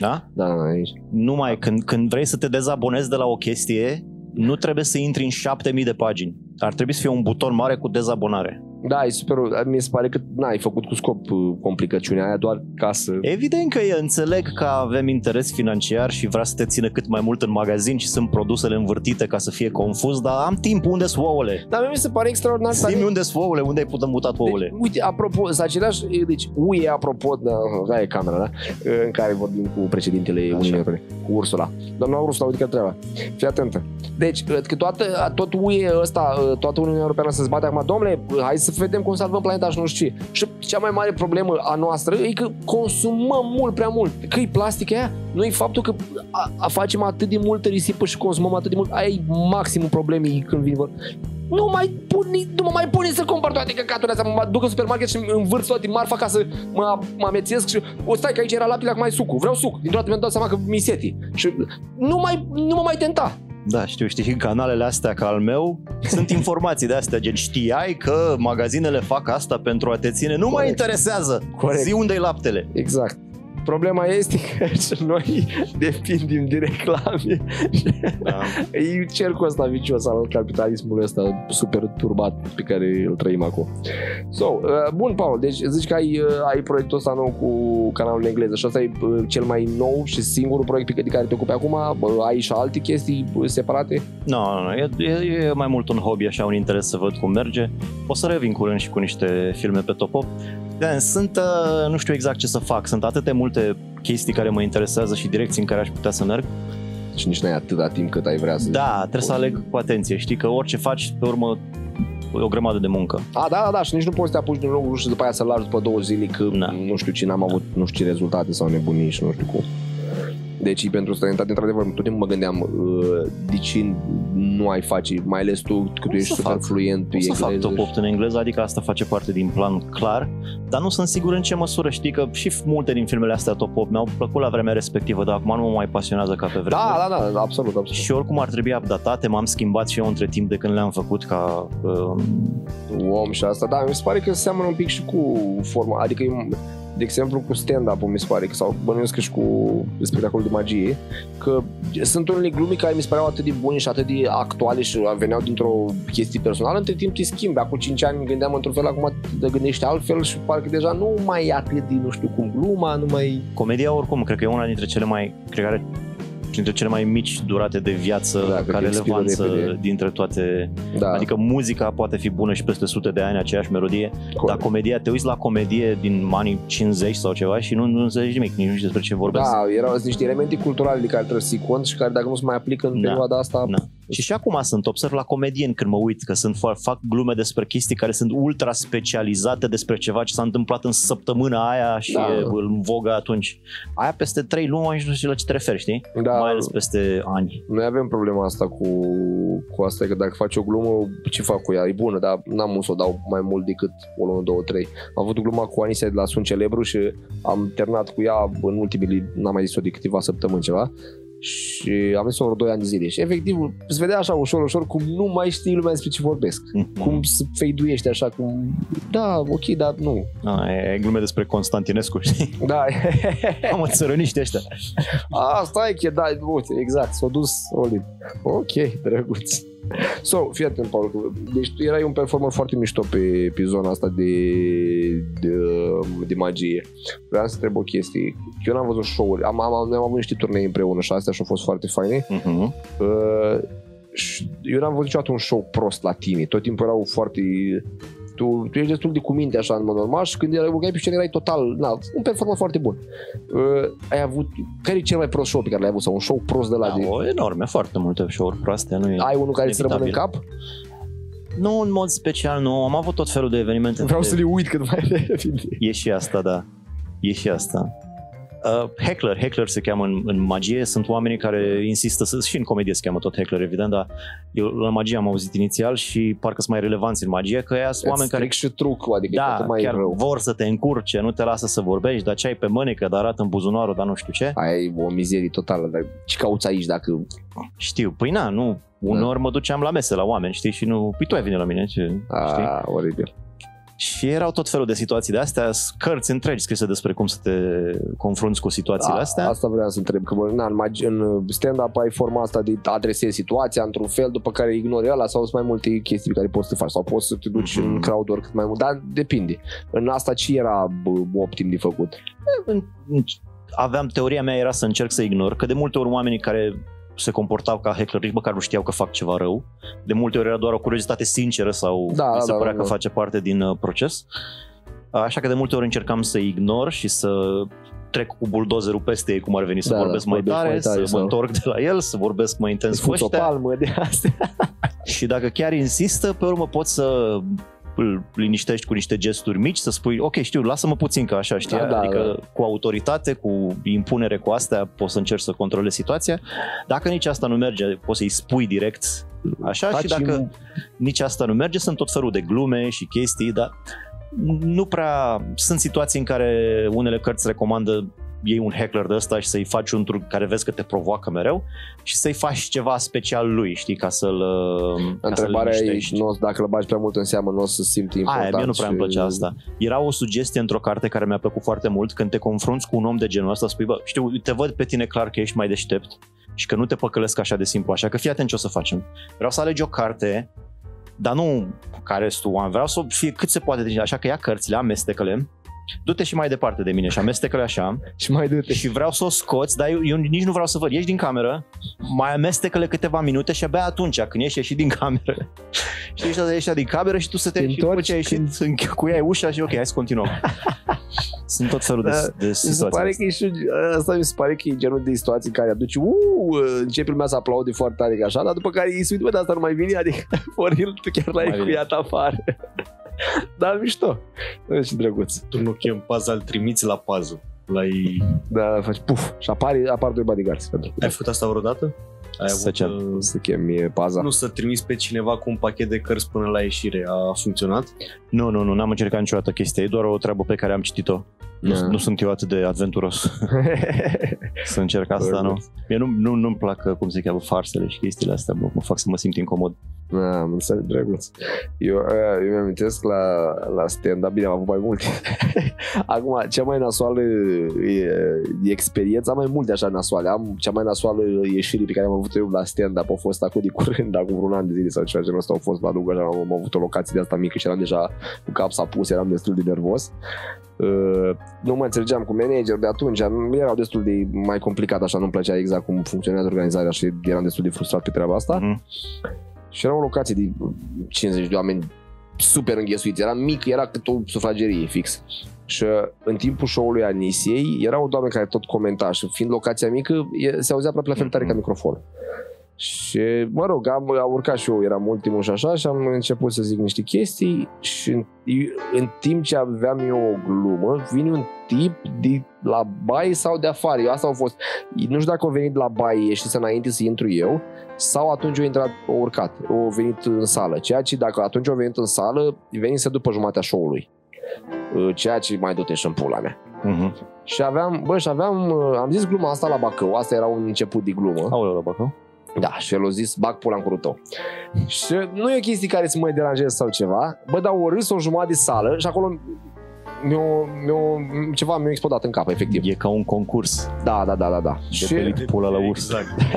Da? Da, da, aici. Numai când, când vrei să te dezabonezi de la o chestie, nu trebuie să intri în 7000 de pagini. Ar trebui să fie un buton mare cu dezabonare. Da, e super, mi se pare că n-ai făcut cu scop uh, complicăciunea aia doar ca să... Evident că e, înțeleg că avem interes financiar și vrea să te țină cât mai mult în magazin și sunt produsele învârtite ca să fie confuz, dar am timp, unde sunt ouăle? Dar mie mi se pare extraordinar să Zi-mi unde sunt ouăle, unde ai putut mutat ouăle? Deci, uite, apropo, să același, deci UE, apropo, da, da, e camera, da? În care vorbim cu președintele Uniunii Europene, cu Ursula. Doamna Ursula, uite că treaba. Fii atentă. Deci, că toată, tot UE ăsta, toată Uniunea Europeană se zbate acum, domnule, hai să vedem cum salvăm planeta și nu știu ce. Și cea mai mare problemă a noastră e că consumăm mult prea mult. Că e plastic aia, nu e faptul că a, a facem atât de multă risipă și consumăm atât de mult. Aia e maximul problemei când vin vor nu mai pune, nu mă mai pune să cumpăr toate căcaturile astea, mă duc în supermarket și îmi învârt toate marfa ca să mă, mă amețesc și o stai că aici era laptele, acum mai sucul, vreau suc. Dintr-o dată mi-am dat seama că mi seti. Și nu mai, nu mă mai tenta. Da, știu, știi, în canalele astea ca al meu sunt informații de astea, gen știai că magazinele fac asta pentru a te ține, nu mă Corect. interesează, Corect. zi unde-i laptele. Exact. Problema este că și noi depindem de reclame. Da. E cercul ăsta vicios al capitalismului ăsta super turbat pe care îl trăim acum. So, uh, bun, Paul, deci zici că ai, uh, ai proiectul ăsta nou cu canalul în engleză și ăsta e uh, cel mai nou și singurul proiect pe de care te ocupi acum? Uh, ai și alte chestii uh, separate? Nu, nu, nu, e, e, e mai mult un hobby, așa, un interes să văd cum merge. O să revin curând și cu niște filme pe top 8. Da, sunt, uh, nu știu exact ce să fac, sunt atâtea multe chestii care mă interesează și direcții în care aș putea să merg. Și nici n-ai atâta timp cât ai vrea să... Da, trebuie să aleg cu atenție. Știi că orice faci, pe urmă, e o grămadă de muncă. A, da, da, da, și nici nu poți să te apuci din nou și după aia să-l lași după două zile că Da. nu știu ce, n-am avut nu știu ce rezultate sau nebunii și nu știu cum. Deci pentru studentat, într-adevăr, tot timpul mă gândeam uh, de ce nu ai face, mai ales tu, că tu O ești să super fac. fluent pe O să fac engleză. top 8 în engleză, adică asta face parte din plan clar, dar nu sunt sigur în ce măsură. Știi că și multe din filmele astea top 8 mi-au plăcut la vremea respectivă, dar acum nu mă mai pasionează ca pe vremuri. Da, da, da, absolut, absolut. Și oricum ar trebui updatate, m-am schimbat și eu între timp de când le-am făcut ca... Uh, om și asta, da, mi se pare că seamănă un pic și cu forma, adică eu de exemplu, cu stand-up-ul, mi se pare, că, sau bănuiesc că și cu spectacolul de magie, că sunt unele glumi care mi se păreau atât de bune și atât de actuale și veneau dintr-o chestie personală, între timp te schimbi. Acum 5 ani gândeam într-un fel, acum te gândești altfel și parcă deja nu mai e atât de, nu știu cum, gluma, nu mai... Comedia oricum, cred că e una dintre cele mai, cred că are dintre cele mai mici durate de viață Da, că ca te expiră relevanță repede. dintre toate. Da, Adică muzica poate fi bună și peste sute de ani, aceeași melodie, corect. dar comedia, te uiți la comedie din anii 50 sau ceva și nu, nu înțelegi nimic, nici nu știi despre ce vorbesc. Da, erau sunt niște elemente culturale de care trebuie să ții cont și care dacă nu se mai aplică în Da. perioada asta, Da. Și și acum sunt, observ la comedieni când mă uit că sunt fa- fac glume despre chestii care sunt ultra specializate despre ceva ce s-a întâmplat în săptămâna aia și Da. e în vogă atunci. Aia peste trei luni mai nu știu la ce te referi, știi? da, Mai ales peste ani. noi avem problema asta cu, cu asta, că dacă faci o glumă, ce fac cu ea? E bună, dar n-am să o dau mai mult decât o lună, două, trei. Am avut o glumă cu Anisia de la Sunt Celebru și am terminat cu ea în ultimii, n-am mai zis-o de câteva săptămâni ceva și am zis-o vreo 2 ani de zile și efectiv se vedea așa ușor, ușor cum nu mai știi lumea despre ce vorbesc. Mhm. Cum se feiduiește așa, cum da, ok, dar nu. A, e, e glume despre Constantinescu, știi? Da, Am țărăniști ăștia. A, stai că da, uite, exact, s-a dus Olin. Ok, drăguț. So, fii atent, Paul, că- deci tu erai un performer foarte mișto pe, pe zona asta de, de, de magie. Vreau să întreb o chestie. Eu n-am văzut show-uri, am, am, am avut niște turnee împreună și astea și au fost foarte faine. Mhm. Uh, și eu n-am văzut niciodată un show prost la tine. Tot timpul erau foarte... Tu, tu ești destul de cuminte așa în mod normal și când erai urcai pe scenă erai total, na, un performer foarte bun. Uh, ai avut, care e cel mai prost show pe care l-ai avut sau un show prost de la Da, de... o enorme, foarte multe show-uri proaste. Nu e... Ai unul care îți rămâne în inevitabil. cap? Nu în mod special, nu. Am avut tot felul de evenimente. Vreau de- să le uit cât mai repede. E și asta, da. E și asta. Uh, heckler, heckler se cheamă în, în magie, sunt oamenii care insistă să, și în comedie se cheamă tot heckler, evident, dar eu la magie am auzit inițial și parcă sunt mai relevanți în magie, că ea sunt oameni care și truc, adică e da, tot mai chiar rău. vor să te încurce, nu te lasă să vorbești, dar ce ai pe mânecă, dar arată în buzunarul, dar nu știu ce. Aia e o mizerie totală, dar ce cauți aici dacă... Știu, păi na, nu, uneori mă duceam la mese la oameni, știi, și nu, păi tu ai venit la mine, ce, știi? A, oribil. Și erau tot felul de situații de astea, cărți întregi scrise despre cum să te confrunți cu situațiile A, astea. Asta vreau să întreb, că bă, na, în, magi- în stand-up ai forma asta de adresezi situația într-un fel, după care ignori ăla sau sunt mai multe chestii pe care poți să le faci sau poți să te duci Mhm. în crowd cât mai mult, dar depinde. În asta ce era bă, optim de făcut? În- în- aveam, teoria mea era să încerc să ignor, că de multe ori oamenii care se comportau ca heckler, nici măcar nu știau că fac ceva rău. De multe ori era doar o curiozitate sinceră sau Da, mi se da, părea da, că da. face parte din uh, proces. Așa că de multe ori încercam să ignor și să trec cu buldozerul peste ei, cum ar veni să Da, da, vorbesc mai vorbesc tare, mai tare să mă sau- întorc de la el, să vorbesc mai intens Îți cu fuți o ăștia. palmă de astea? Și dacă chiar insistă, pe urmă poți să îl liniștești cu niște gesturi mici, să spui, ok, știu, lasă-mă puțin că așa, știi? Da, da, adică cu autoritate, cu impunere, cu astea, poți să încerci să controlezi situația. Dacă nici asta nu merge, poți să-i spui direct așa și Taci dacă în- nici asta nu merge, sunt tot felul de glume și chestii, dar nu prea... Sunt situații în care unele cărți recomandă iei un heckler de ăsta și să-i faci un truc care vezi că te provoacă mereu și să-i faci ceva special lui, știi, ca să-l ca să-l Întrebarea e, liniștești. nu, o- dacă îl bagi prea mult în seamă, nu o să simți important. Aia, mie nu prea îmi și- plăcea asta. Era o sugestie într-o carte care mi-a plăcut foarte mult, când te confrunți cu un om de genul ăsta, spui, bă, știu, te văd pe tine clar că ești mai deștept și că nu te păcălesc așa de simplu, așa că fii atent ce o să facem. Vreau să alegi o carte, dar nu care tu oameni, vreau să fie cât se poate de așa că ia cărțile, amestecă-le, du-te și mai departe de mine și amestecă-le așa Și mai dă-te. și vreau să o scoți, dar eu, eu nici nu vreau să văd. Ieși din cameră, mai amestecă-le câteva minute și abia atunci, când ieși ieși din cameră, și ieși, ieși din cameră și tu să te Te și după întorci ce ai ieșit, când... încuiai ușa și ok, hai să continuăm. Sunt tot felul de, Da, de Mi se situații. pare că e și, asta mi se pare că e genul de situații în care aduci, uh, începe lumea să aplaude foarte tare ca așa, dar după care îi spui, bă, dar asta nu mai vine, adică, for real, tu chiar l-ai Mai vine. cuiat afară. Dar mișto. E și drăguț. Tu nu chem paza, îl trimiți la pază. L-ai... Da, faci puf și apare, apar doi bodyguards pentru Ai făcut asta vreodată? Ai Să avut, ce? uh, să chemi paza. nu să trimiți pe cineva cu un pachet de cărți până la ieșire. A funcționat? Nu, nu, nu, n-am încercat niciodată chestia, e doar o treabă pe care am citit-o. Nu, Da. nu sunt eu atât de aventuros să încerc asta, nu? Mie nu, nu, nu-mi plac, cum se cheamă, farsele și chestiile astea, mă, mă fac să mă simt incomod. Da, am înțeles, drăguț. Eu, uh, eu mi-amintesc la, la stand-up, bine, am avut mai multe. Acum, cea mai nasoală e, e experiența, mai multe așa nasoale. Am cea mai nasoală ieșire pe care am avut eu la stand-up, a fost acum de curând, acum vreun an de zile sau ceva genul ăsta, au fost la lungă, așa, am, am avut o locație de asta mică și eram deja cu cap s-a pus, eram destul de nervos. Uh, nu mă înțelegeam cu manager de atunci, erau destul de mai complicat așa, nu-mi plăcea exact cum funcționează organizarea și eram destul de frustrat pe treaba asta. Mhm. Și era o locație de 50 de oameni super înghesuiți. Era mic, era cât o sufragerie fix. Și uh, în timpul show-ului Anisiei era o doamnă care tot comenta și fiind locația mică, e, se auzea aproape la fel tare ca microfon. Și, mă rog, am, am urcat și eu, eram ultimul și așa și am început să zic niște chestii și în, în timp ce aveam eu o glumă, vine un tip de la baie sau de afară. Eu asta au fost. Nu știu dacă au venit de la baie, ieșise înainte să intru eu, sau atunci au intrat, au urcat, au venit în sală. Ceea ce dacă atunci au venit în sală, venise după jumatea show-ului. Uh, Ceea ce mai du-te și în pula mea. Mhm. Și aveam, bă, și aveam, uh, am zis gluma asta la Bacău, asta era un început de glumă. Aoleu, la Bacău? Da, și el a zis, bag pula în curul tău. și nu e o chestie care să mă deranjeze sau ceva, bă, dar o râs o jumătate de sală și acolo mi-o, mi-o, ceva mi-a explodat în cap, efectiv. E ca un concurs Da, da, da, da, da. de pelit pula la urs. Exact.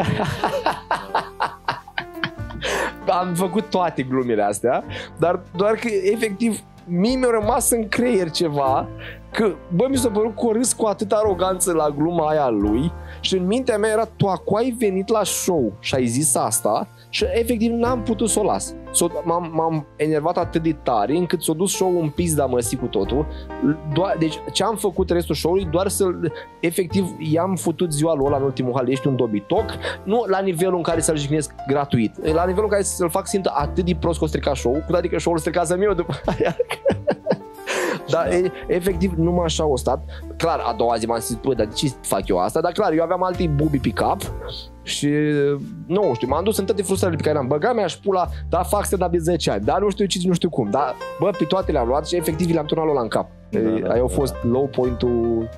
am făcut toate glumele astea, dar doar că efectiv mie mi-a rămas în creier ceva că, bă, mi s-a părut că o râs cu atâta aroganță la gluma aia a lui și în mintea mea era, tu acu ai venit la show și ai zis asta și efectiv n-am putut să o las. S-o, m-am, m-am enervat atât de tare încât s-a dus show-ul în pizda măsii cu totul. Doar, deci ce am făcut restul show-ului doar să efectiv i-am futut ziua lui ăla în ultimul hal, ești un dobitoc, nu la nivelul în care să-l jignesc gratuit, la nivelul în care să-l fac simtă atât de prost că o strica show-ul, cu toate că show-ul stricase eu după aia. Dar e, efectiv numai așa o stat. Clar, a doua zi m-am zis, bă, dar de ce fac eu asta? Dar clar, eu aveam alte bubi pe cap și nu știu, m-am dus în toate frustrările pe care le-am băgat mi-aș șpula, da, fac stand de 10 ani, dar nu știu ce, nu știu cum, dar bă, pe toate le-am luat și efectiv le-am turnat la în cap. Da, Da, da, Aia a da. fost low point-ul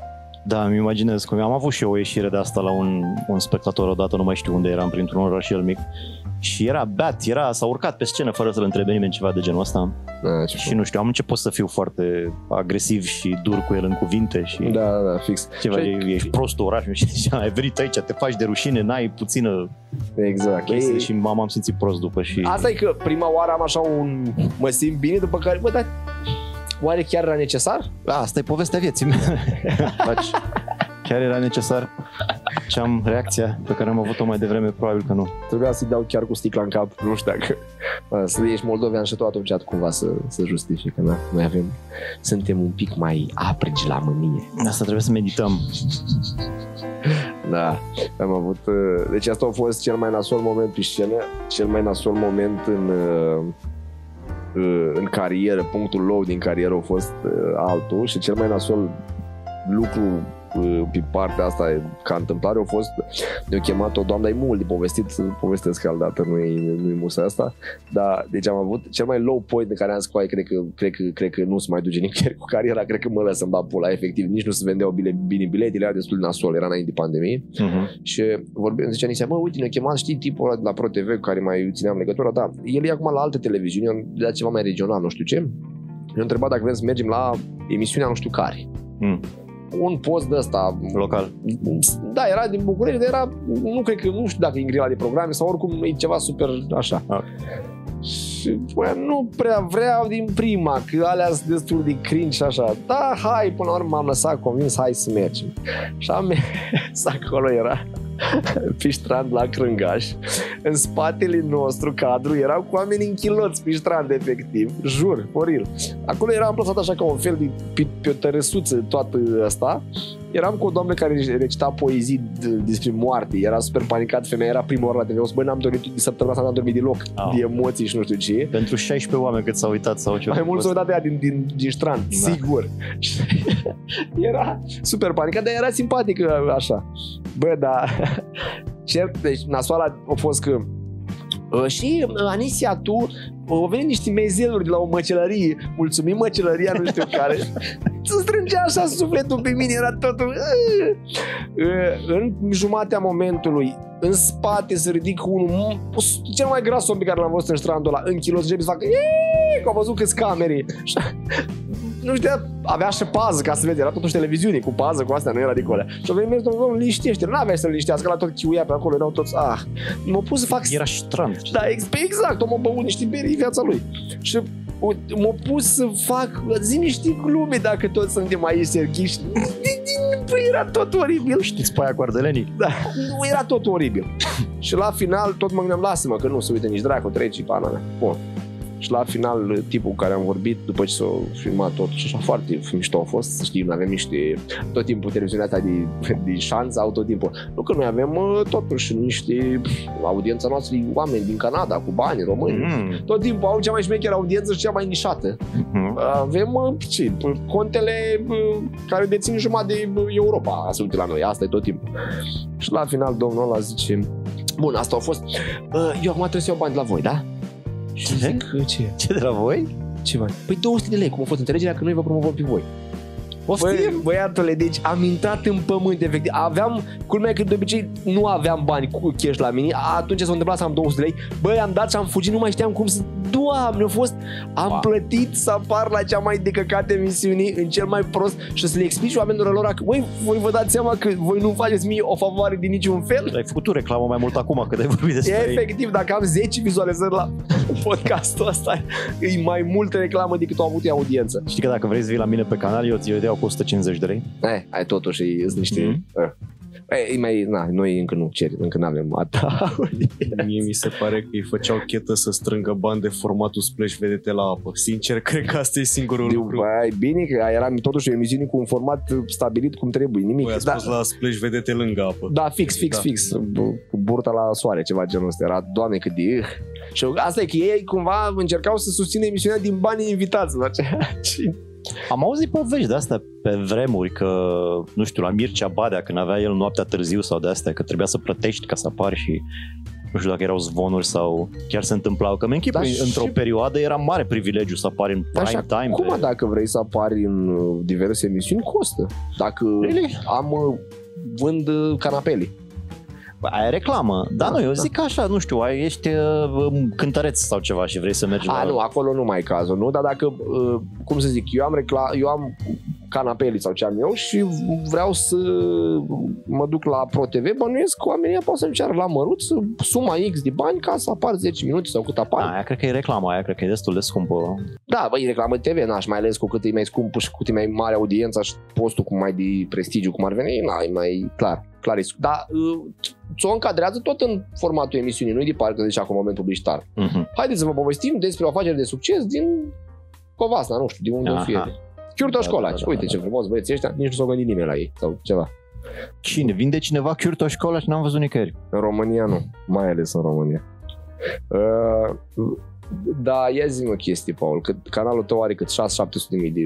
Da, îmi imaginez cum am avut și eu o ieșire de asta la un, un spectator odată, nu mai știu unde eram, printr-un orășel mic. Și era beat, era, s-a urcat pe scenă fără să-l întrebe nimeni ceva de genul ăsta. da, ce Și nu știu, am început să fiu foarte agresiv și dur cu el în cuvinte și da, da, da, fix. ceva, Și- e, ești prost oraș și zicea, ai venit aici, te faci de rușine, n-ai puțină Exact. chestie Ei, și m-am am simțit prost după și... Asta e că prima oară am așa un... mă simt bine, după care, bă, dar oare chiar era necesar? A, asta e povestea vieții mele. Faci. Chiar era necesar? Ce am reacția pe care am avut-o mai devreme? Probabil că nu. Trebuia să-i dau chiar cu sticla în cap, nu știu dacă... Bă, Să ești moldovean și tu atunci cumva să, să justifică, da? Noi avem... Suntem un pic mai aprigi la mânie. Asta trebuie să medităm. Da, am avut... uh, Deci asta a fost cel mai nasol moment pe scenă, cel mai nasol moment în, uh, uh, în carieră, punctul low din carieră a fost uh, altul și cel mai nasol lucru uh, pe partea asta ca întâmplare a fost ne-a chemat o doamnă, e mult de povestit, să povestesc altădată, nu e, nu e musa asta, dar deci am avut cel mai low point în care am zis, "Coai, cred că, cred că, cred că nu se mai duce nicăieri cu cariera, cred că mă lăs în bag pula, efectiv, nici nu se vendeau bile, bine biletele, era destul de nasol, era înainte de pandemie Uh-huh. și vorbim, zicea Nisea, bă, uite, ne-a chemat, știi, tipul ăla de la Pro TV cu care mai țineam legătura, da, el e acum la alte televiziuni, eu- de la ceva mai regional, nu știu ce. Ne-a întrebat dacă vrem să mergem la emisiunea nu știu care. Mm. Un post de ăsta, Local. da, era din București, dar era, nu cred că, nu știu dacă e în grila de programe sau oricum e ceva super așa. Ah. Și bă, nu prea vreau din prima, că alea sunt destul de cringe și așa. Da, hai, până la urmă m-am lăsat convins, hai să mergem. Și am mers acolo, era pe strand la Crângaș. În spatele nostru cadru erau cu oameni închiloți pe strand, efectiv. Jur, oril. Acolo era amplasat așa ca un fel de pe, pe o tărăsuță toată asta. Eram cu o doamnă care recita poezii de- despre moarte. Era super panicat, femeia era prima oară la TV. O spune, n-am dormit de săptămâna asta, n-am dormit deloc. Au. De emoții și nu știu ce. Pentru 16 oameni cât s-au uitat sau ce Mai mult s-au dat de aia din, din, din strand, Da. sigur. Și era super panicat, dar era simpatic așa. Bă, da. Cert, deci nasoala a fost că Uh, și uh, Anisia, tu uh, au venit niște mezeluri de la o măcelărie, mulțumim măcelăria, nu știu care. se strângea așa sufletul pe mine, era totul... Uh, În jumatea momentului, în spate se ridică unul, cel mai gras om pe care l-am văzut în strandul ăla, în kilo, și începe să facă, "Eee!" că au văzut câți camere. Și nu știu, avea și pază ca să vede, era totuși televiziune cu pază, cu astea, nu era de colea. Și a venit domnul, domnul, liniștește, nu avea să liniștească, la tot chiuia pe acolo, erau toți, ah, m-a pus să fac... Era strand. Da, ex- exact, omul a băut niște beri în viața lui. Și u- m-a pus să fac, zi niște glume dacă toți suntem aici serghiși. Păi era tot oribil. Știți pe aia cu ardelenii? Da, nu era tot oribil. și la final tot mă gândeam, lasă-mă că nu se uite nici dracu, treci pana mea. Bun. Și la final, tipul cu care am vorbit, după ce s-a filmat tot, și așa foarte mișto a fost, să știm, avem niște, tot timpul televiziunea asta de, de șanță, au tot timpul. Nu că noi avem uh, totuși niște audiența noastră, oameni din Canada, cu bani, români. Mm. Tot timpul au cea mai șmecheră audiență și cea mai nișată. Mm. Avem uh, ce, contele uh, care dețin jumătate de uh, Europa, se uită la noi, asta e tot timpul. Și la final domnul ăla zice, bun, asta a fost, uh, eu acum trebuie să iau bani de la voi, da? Și Ce? zic, "Uh, ce? Ce de la voi? Ce bani? Păi 200 de lei, cum a fost înțelegerea că noi vă promovăm pe voi. Poftim? Băi, băiatule, deci am intrat în pământ, efectiv. Aveam, culmea că de obicei nu aveam bani cu cash la mine. Atunci s-a întâmplat să am 200 de lei. Băi, am dat și am fugit, nu mai știam cum să... Doamne, a fost... Am Wow. plătit să apar la cea mai decăcată emisiune, în cel mai prost, și să le explici oamenilor lor că, băi, voi vă dați seama că voi nu faceți mie o favoare din niciun fel? Ai făcut tu reclamă mai mult acum că ai vorbit despre E ei. efectiv, dacă am 10 vizualizări la podcastul ăsta, e mai multă reclamă decât au avut ei audiență. Știi că dacă vrei să vii la mine pe canal, eu ți eu iau cu 150 de lei. Eh, ai totuși sunt niște... Mhm. Mm. E, mai, na, noi încă nu cer, încă nu avem atâta. Mie mi se pare că îi făceau chetă să strângă bani de formatul Splash vedete la apă. Sincer, cred că asta e singurul lucru. Băi, bine că era totuși o emisiune cu un format stabilit cum trebuie, nimic. Băi, a da, spus la Splash vedete lângă apă. da, fix, fix, Da. fix. Cu burta la soare, ceva genul ăsta. Era, doamne, cât de... ih. Și asta e că ei cumva încercau să susțină emisiunea din banii invitați. La ce... Am auzit povești de astea pe vremuri că, nu știu, la Mircea Badea, când avea el noaptea târziu sau de astea, că trebuia să plătești ca să apari și nu știu dacă erau zvonuri sau chiar se întâmplau. Că mi închipui, Da, și- într-o perioadă era mare privilegiu să apari în prime Așa, time. cum pe... dacă vrei să apari în uh, diverse emisiuni, costă. Dacă Really? am uh, vând uh, canapele. Bă, Aia e reclamă. Dar Da, nu, eu da. zic așa, nu știu, ai, ești uh, cântăreț sau ceva și vrei să mergi A, la... nu, acolo nu mai e cazul, nu? Dar dacă, uh, cum să zic, eu am, recla- eu am canapele sau ce am eu și vreau să mă duc la ProTV, bănuiesc că oamenii pot să-mi ceară la măruț suma X de bani ca să apar 10 minute sau cât apar. Aia cred că e reclamă, aia cred că e destul de scumpă. Da, băi, reclamă TV, n-aș mai ales cu cât e mai scump și cu cât e mai mare audiența și postul cu mai de prestigiu cum ar veni, na, e mai clar. clar e sc- Dar uh, ți-o încadrează tot în formatul emisiunii, nu-i de parcă zicea cu moment publicitar. Mhm. Haideți să vă povestim despre o afacere de succes din Covasna, nu știu, din unde o fie. Aha. Chiurtoș Da, Colaci. da, da, Uite da, ce da. frumos băieții ăștia, nici nu s-au gândit nimeni la ei sau ceva. Cine? Vinde cineva chiurtoș cola și n-am văzut nicăieri. În România nu, mai ales în România. Uh, da, ia zi o chestie, Paul, că canalul tău are cât 6-700 de mii de...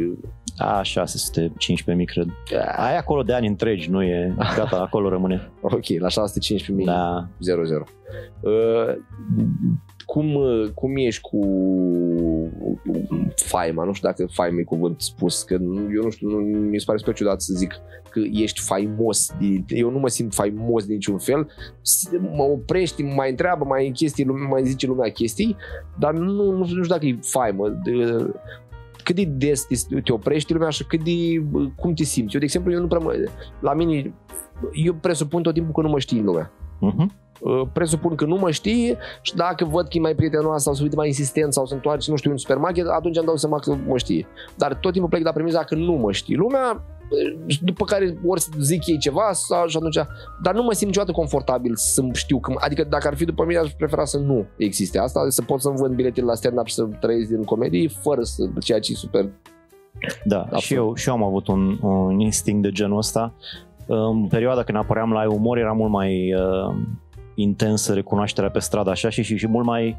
A, 615 mii, cred. Aia acolo de ani întregi, nu e gata, acolo rămâne. Ok, la 615 mii. Da. 0-0. Uh, cum, uh, cum ești cu faima? Nu știu dacă faima e cuvânt spus, că nu- eu nu știu, nu, mi se pare super ciudat să zic că ești faimos. din- Eu nu mă simt faimos de niciun fel. S- Mă oprești, mă mai întreabă, mai, chestii, lume- mai zice lumea chestii, dar nu, nu, știu- nu știu dacă e faimă. De, cât de des te, te oprești lumea și cât de, cum te simți. Eu, de exemplu, eu nu prea mă, la mine, eu presupun tot timpul că nu mă știi lumea. Mhm. Uh, presupun că nu mă știe și dacă văd că e mai prietenoasă sau se uită mai insistent sau se întoarce, nu știu, în supermarket, atunci îmi dau seama că mă știe. Dar tot timpul plec de la premiza că nu mă știe lumea, uh, după care ori să zic ei ceva sau și atunci, dar nu mă simt niciodată confortabil să știu că, adică dacă ar fi după mine, aș prefera să nu existe asta, să pot să-mi vând biletele la stand-up și să trăiesc din comedie, fără să, ceea ce e super Da, Absolut. și eu, și eu am avut un, un instinct de genul ăsta. În perioada când apăream la umor era mult mai uh, intensă recunoașterea pe stradă așa și, și, și mult mai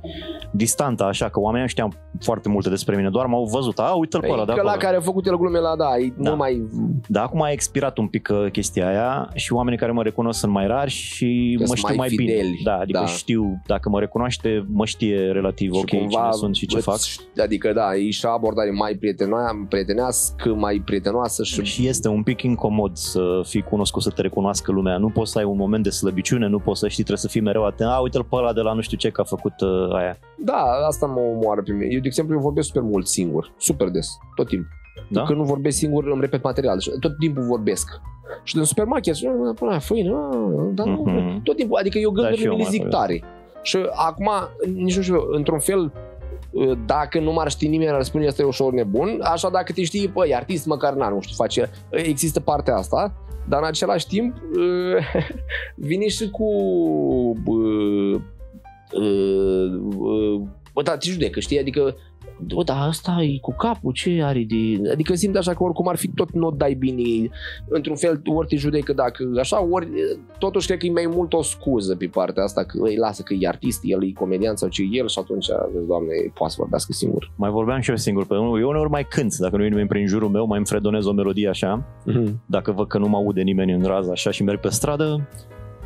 distantă, așa că oamenii nu știam foarte multe despre mine, doar m-au văzut, a, uite-l pe ăla, de Păi, că la acolo. care a făcut el glume la da, e Da. mult mai Dar acum a expirat un pic uh, chestia aia și oamenii care mă recunosc sunt mai rari și Că mă sunt știu mai, mai bine. fideli. Da, adică Da. știu, dacă mă recunoaște, mă știe relativ ok cine sunt și ce îți- fac. Adică da, e și abordare mai prietenoa- prietenească, mai prietenoasă și Și este un pic incomod să fii cunoscut, să te recunoască lumea. Nu poți să ai un moment de slăbiciune, nu poți să știi, trebuie să fii mereu atent. A, uite-l pe ăla de la nu știu ce că a făcut uh, aia. Da, asta mă omoară pe mine. Eu, de exemplu, eu vorbesc super mult singur, super des, tot timpul. Da? Când nu vorbesc singur, îmi repet material. Deci, tot timpul vorbesc. Și în supermarket, și, "Ah, până la făină, ah, dar nu, Mhm. tot timpul, adică eu Da, gândul și eu mi le mai zic vorbesc. tare. Și acum, nici nu știu, într-un fel, dacă nu m-ar ști nimeni, ar spune asta e ușor nebun, așa dacă te știi, păi, artist măcar n nu știu, face, există partea asta, dar în același timp vine și cu bă, bă, bă, da, te judecă, știi, adică bă, dar asta e cu capul, ce are de... Adică simt așa că oricum ar fi tot nu o dai bine, într-un fel ori te judecă dacă așa, ori totuși cred că e mai mult o scuză pe partea asta, că îi lasă că e artist, el e comedian sau ce e el și atunci, vezi, doamne, poate să vorbească singur. Mai vorbeam și eu singur pe unul. Eu uneori mai cânt, dacă nu e nimeni prin jurul meu, mai îmi fredonez o melodie așa. Dacă văd că nu mă aude nimeni în rază așa și merg pe stradă.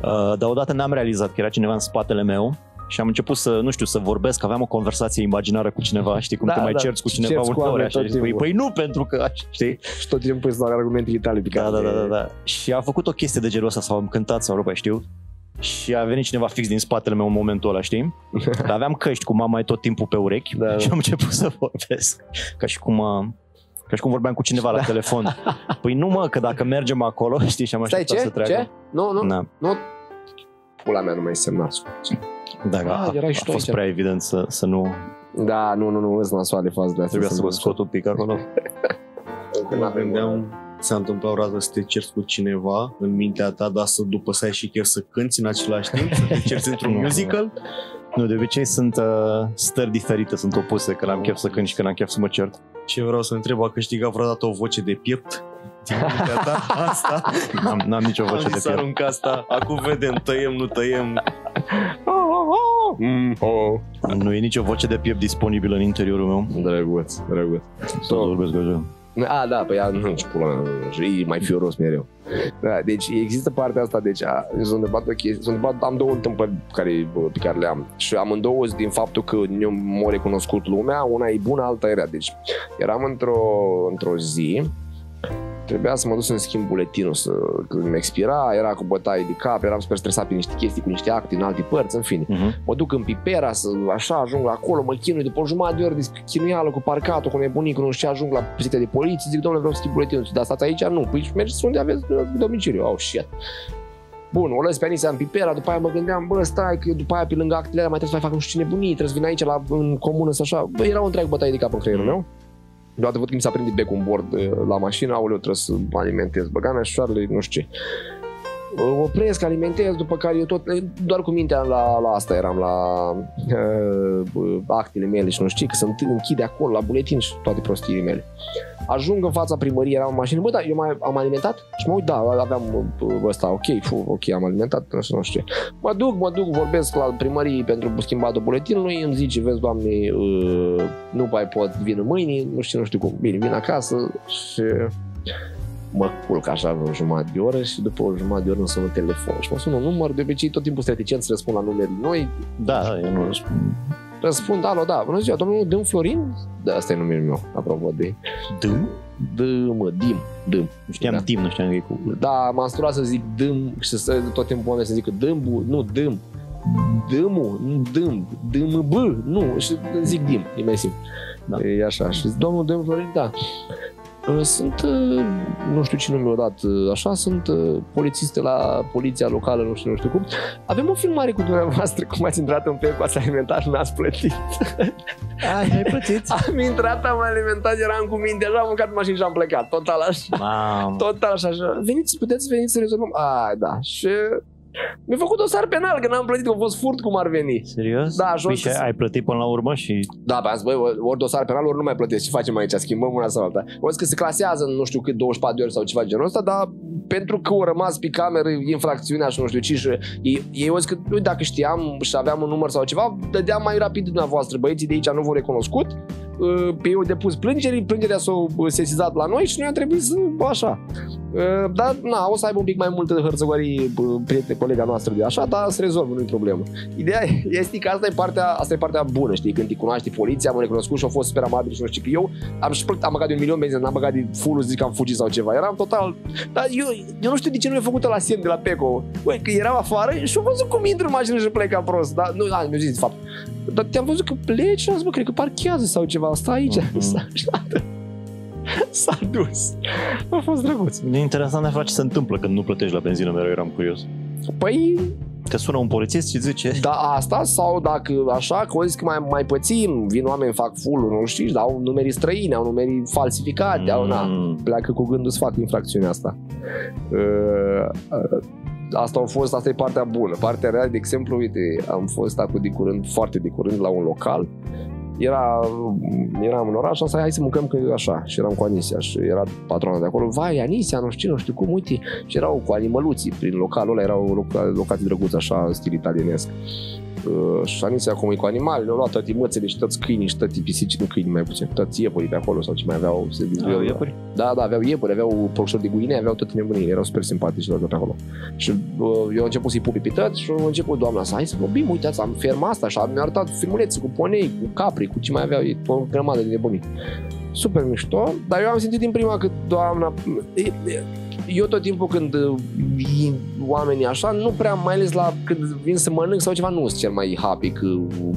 Uh, dar odată n-am realizat că era cineva în spatele meu și am început să, nu știu, să vorbesc, aveam o conversație imaginară cu cineva, știi cum Da, te mai da, cerți cu și cineva cerți cu uneori oameni așa, tot și spui, timpul. păi nu pentru că, știi? Și tot timpul îți dau argumentele tale pe Da, care da, da, da, da. Și a făcut o chestie de genul ăsta sau am cântat sau rupe, știu? Și a venit cineva fix din spatele meu în momentul ăla, știi? Dar aveam căști cu mama tot timpul pe urechi Da, da. și am început să vorbesc. Ca și cum, uh, ca și cum vorbeam cu cineva la telefon. Păi nu mă, că dacă mergem acolo, știi, și am Stai, așteptat ce? să treacă. Ce? Nu, nu, Da, nu. Pula mea nu mai semna. Da, Ah, a, erai și a tu fost aici. prea evident să, să nu... Da, nu, nu, nu, îți nasoale fazele astea. Trebuia să sunt vă scot un pic acolo. Când Mă avem gândeam, s-a întâmplat o dată să te cerți cu cineva în mintea ta, dar să după să ai și chef să cânti în același timp, să te cerți într-un Nu. musical. Nu, de obicei sunt uh, stări diferite, sunt opuse, când am chef să cânt și când am chef să mă cert. Ce vreau să întreb, a câștigat vreodată o voce de piept? Din mintea ta? Asta? N-am, n-am nicio voce Am de zis să pierd. arunc asta. Acum vedem, tăiem, nu tăiem. Mm, oh. Nu e nicio voce de piept disponibilă în interiorul meu. Drăguț, drăguț. Să vorbesc așa. A, da, pe ea nu, ce pula mea, și e mai fioros mereu. Da, deci există partea asta, deci a, s-a întâmplat o chestie, s-a întâmplat, am două întâmplări care, bă, pe care le am și amândouă sunt din faptul că eu m-a recunoscut lumea, una e bună, alta e rea. Deci eram într-o, într-o zi, trebuia să mă duc să-mi schimb buletinul, să, când mi expira, era cu bătaie de cap, eram super stresat pe niște chestii, cu niște acte în alte părți, în fine. Uh-huh. Mă duc în Pipera, să, așa, ajung acolo, mă chinui după o jumătate de oră de chinuială cu parcatul, cu nebunicul, nu știu ce, ajung la poziția de poliție, zic, domnule, vreau să schimb buletinul, dar stați aici? Nu, păi mergeți unde aveți uh, domiciliu. Oh, shit. Bun, o lăs pe Anisia în Pipera, după aia mă gândeam, bă, stai, că eu după aia pe lângă actele alea mai trebuie să mai fac nu știu ce nebunii, trebuie să vin aici la, în comună să așa. Bă, era o întreagă bătaie de cap în creierul Mm. meu. Deodată văd că mi s-a prinde becul în bord uh, la mașină, aoleu, trebuie să mă alimentez, băga mea șoarele, nu știu ce. Uh, Opresc, alimentez, după care eu tot, doar cu mintea la, la asta eram, la uh, actele mele și nu știu ce, că se închide acolo la buletin și toate prostiile mele. Ajung în fața primăriei, eram în mașină, bă, da, eu mai am alimentat? Și mă uit, da, aveam uh, ăsta, ok, fu, ok, am alimentat, nu știu, nu știu ce. Mă duc, mă duc, vorbesc la primărie pentru schimbatul buletinului, îmi zice, vezi, doamne, uh, nu mai pot, vin mâine, nu știu, nu știu cum, bine, vin acasă și mă culc așa vreo jumătate de oră și după o jumătate de oră îmi sună telefon și mă sună un număr, de obicei tot timpul sunt reticent să răspund la numere noi, Da, da, eu nu răspund. Răspund, alo, da, bună ziua, domnul Dâm Florin? Da, asta e numele meu, apropo de Dâm? Dâm, Dim, Dâm. Nu știam Da. timp, nu știam că e cu... Da, m-am sturat să zic Dâm și să tot timpul oamenii să zică Dâmbu, nu, Dâm. Dâmu, nu Dâm, Dâm, B, nu, și zic Dim, e mai simplu. Da. E așa, și zic, domnul Dâm Florin, da. Uh, Sunt, uh, nu știu cine mi-a dat uh, așa, sunt uh, polițiste la poliția locală, nu știu, nu știu cum. Avem o filmare cu dumneavoastră, cum ați intrat în pe ați alimentat și n-ați plătit. Ai, ai plătit? Am intrat, am alimentat, eram cu minte, așa am mâncat mașini și am plecat. Total așa. Mam. Total așa, așa. Veniți, puteți veni să rezolvăm? A, da. Și Mi-a făcut dosar penal, că n-am plătit, că a fost furt cum ar veni. Serios? Da, și o păi să- și ai plătit până la urmă și... Da, pe am zis, băi, ori dosar penal, ori nu mai plătesc. Ce facem aici? Schimbăm una sau alta. O zis că se clasează în nu știu cât 24 de ori sau ceva de genul ăsta, dar pentru că au rămas pe cameră infracțiunea și nu știu ce și ei, ei au zis că uite, dacă știam și aveam un număr sau ceva, dădeam mai rapid dumneavoastră. Băieții de aici nu v-au recunoscut. Uh, Pe ei au depus plângeri, plângerea s-au uh, sesizat la noi și noi am trebuit să așa. Uh, Dar, na, o să aibă un pic mai multă hărțăgării prietene, colega noastră de așa, dar se rezolvă, nu-i problemă. Ideea este că asta e partea, asta e partea bună, știi, când te cunoaște poliția, am recunoscut și au fost super amabil și nu știu că eu am și plătit, am băgat de un milion benzină, n-am băgat de full zic că am fugit sau ceva. Eram total, dar eu, eu nu știu de ce nu e făcută la semn de la Peco. Băi, că eram afară și am văzut cum intru în mașină și plec ca prost. Dar nu, da, mi-a zis de fapt. Dar te-am văzut că pleci și am zis, bă, cred că parchează sau ceva, stai aici. Mhm. S-a, și atât. S-a dus. A fost drăguț. E interesant de aflat ce se întâmplă când nu plătești la benzină, mereu eram curios. Păi, Te sună un polițist și zice... Da, asta sau dacă așa, că o zis că mai, mai pățim, vin oameni, fac full nu știi, dau numeri străine, au numeri falsificate, au, na, Mm. pleacă cu gândul să fac infracțiunea asta. Uh, uh, asta a fost, asta e partea bună. Partea rea, de exemplu, uite, am fost acum de curând, foarte de curând, la un local. Era, eram în oraș, am zis, hai să mâncăm că așa. Și eram cu Anisia și era patrona de acolo. Vai, Anisia, nu știu, nu știu cum, uite. Și erau cu animăluții prin localul ăla, erau loca- locații drăguți, așa, în stil italienesc. Uh, și Anisia acum e cu animalele, au luat toate mățele și toți câinii și toate pisici, nu câini mai puțin, toți iepurii pe acolo sau ce mai aveau. Se Aveau iepuri? da, da, aveau iepuri, aveau porșori de guine, aveau toate nebunii, erau super simpatici toate pe acolo. Și uh, eu am început să-i pupi pe toți și a început doamna să hai să vorbim, uitați, am ferma asta și mi-a arătat filmulețe cu ponei, cu capri, cu ce mai aveau ei, o grămadă de nebunii. Super mișto, dar eu am simțit din prima că doamna... e- e- Eu tot timpul când uh, vin oamenii așa, nu prea, mai ales la când vin să mănânc sau ceva, nu sunt cel mai happy, că uh,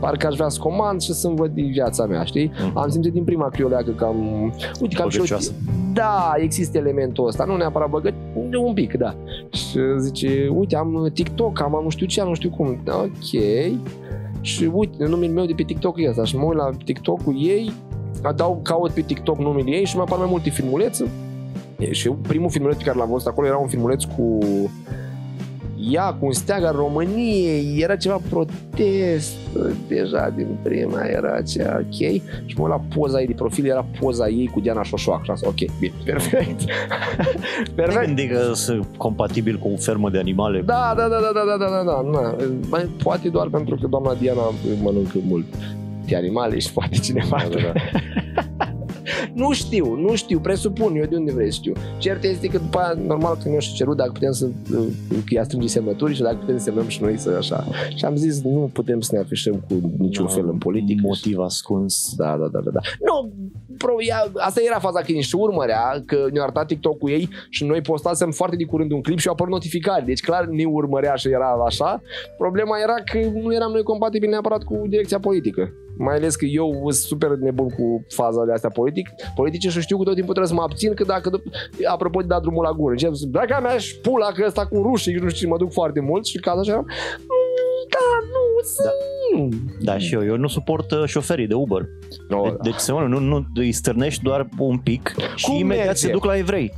parcă aș vrea să comand și să-mi văd din viața mea, știi? Mhm. Am simțit din prima că eu leagă cam... Uite, cam și eu, Băgăcioasă. da, există elementul ăsta, nu neapărat băgăt, un pic, da. Și zice, uite, am TikTok, am nu știu ce, am nu știu cum. Ok. Și uite, numele meu de pe TikTok e ăsta și mă uit la TikTok-ul ei, dau, caut pe TikTok numele ei și mai apar mai multe filmulețe. E, Și primul filmuleț pe care l-am văzut acolo era un filmuleț cu ea cu un steag al României, era ceva protest deja din prima, era aceea ok și mă uit la poza ei de profil, era poza ei cu Diana Șoșoac și am zis, ok, bine, perfect Te perfect gândi că sunt compatibil cu o fermă de animale? da, da, da, da, da, da, da, da, da. Mai, poate doar pentru că doamna Diana mănâncă mult de animale și poate cineva. Da, da, da. nu știu, nu știu, presupun eu de unde vrei să știu. Cert este că după aia, normal că ne-au și cerut dacă putem să că ea strânge semnături și dacă putem să semnăm și noi să așa. Și am zis, nu putem să ne afișăm cu niciun Da, fel în politică. Motiv ascuns. Da, da, da, da, da. Nu, pro, ea, asta era faza când și urmărea, că ne-a arătat TikTok-ul ei și noi postasem foarte de curând un clip și au apărut notificări. Deci clar ne urmărea și era așa. Problema era că nu eram noi compatibili neapărat cu direcția politică. Mai ales că eu sunt super nebun cu faza de astea politic, politice și știu că tot timpul trebuie să mă abțin că dacă, apropo de dat drumul la gură, încep să dacă mea și pula că ăsta cu rușii, nu știu ce, mă duc foarte mult și ca așa, "Mm, da, nu, să... Da, și eu. Eu nu suport uh, șoferii de Uber. No, De, deci, se nu, nu îi stârnești doar un pic și Cum imediat merge? se duc la evrei.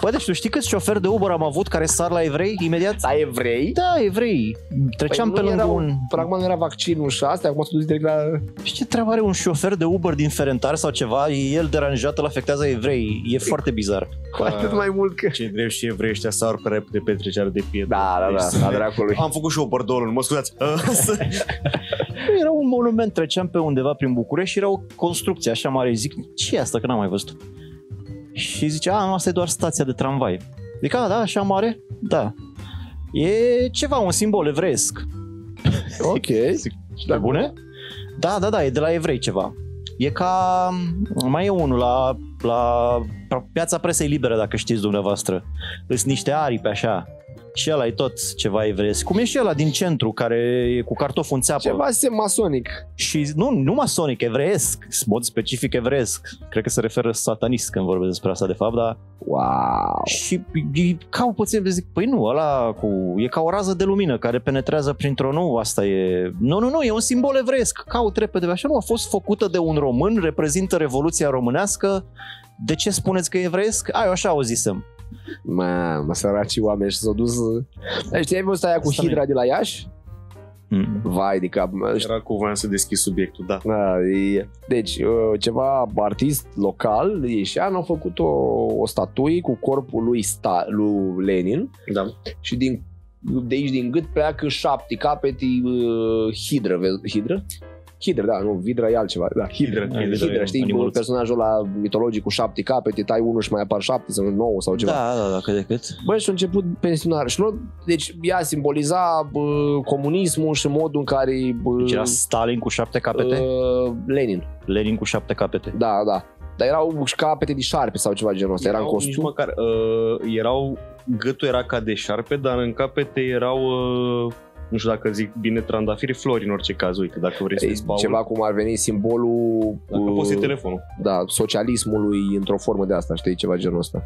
Bă, deci tu știi câți șoferi de Uber am avut care sar la evrei imediat? Da, evrei? Da, evrei. Treceam Păi pe nu lângă erau- un... Practic nu era vaccinul și astea, acum s-a dus direct la... Și ce treabă are un șofer de Uber din Ferentari sau ceva? E el deranjat, îl afectează evrei. E foarte bizar. Cu atât mai mult că... Ce drept și evrei ăștia sar pe repede petrecerea de pietre. Da, da, Deci, da, la dracului. Am făcut și eu bordolul, mă scuzați. Era un monument, treceam pe undeva prin București și era o construcție așa mare. Zic, ce e asta, că n-am mai văzut. Și zice, a, nu, asta e doar stația de tramvai. Zic, a, da, așa mare? Da. E ceva, un simbol evreiesc. Ok. Zic, pe bune? Da, da, da, e de la evrei ceva. E ca, mai e unul la, la piața presei libere, dacă știți dumneavoastră. Sunt niște aripi așa. Și ăla e tot ceva evreiesc. Cum e și ăla din centru, care e cu cartof în țeapă. Ceva semn masonic. Și nu, nu masonic, evreiesc, mod specific evreiesc. Cred că se referă satanist când vorbesc despre asta de fapt, dar Wow. și e, ca o puțin, zic, păi nu, ăla cu, e ca o rază de lumină care penetrează printr-o, nu, asta e, nu, nu, nu, e un simbol evreiesc, caut repede, așa, nu, a fost făcută de un român, reprezintă Revoluția Românească, de ce spuneți că e evreiesc? A, eu așa auzisem. Mă, mă săraci oameni și s-au dus... Ai, știai văzut aia cu Asta Hidra de la Iași? Mm. Vai de cap. mă, Era cu voiam să deschid subiectul, da. Da, e, deci, uh, ceva artist local ieșea, au făcut o, o statuie cu corpul lui, Sta, lui Lenin Da. și din, de aici din gât pleacă șapte capete uh, hidră, vezi, hidră? Hidră, da, nu, vidra e altceva. Da, hidră, Hidră, hidră, hidră, hidră e știi, animăluț. personajul la mitologic cu șapte capete, tai unul și mai apar șapte sau nouă sau ceva. Da, da, da, cât de cât. Băi, și a început pensionar. Și nu, deci ea simboliza bă, comunismul și modul în care bă, Deci era Stalin cu șapte capete, uh, Lenin. Lenin cu șapte capete. Da, da. Dar erau și capete de șarpe sau ceva genul ăsta. Era în Erau Nici costum. măcar, uh, erau, gâtul era ca de șarpe, dar în capete erau, uh, nu știu dacă zic bine, trandafiri, flori în orice caz, uite, dacă vrei să E, vezi, Paul. ceva cum ar veni simbolul Dacă uh, poți să telefonul. da, socialismului într-o formă de asta, știi, ceva genul ăsta.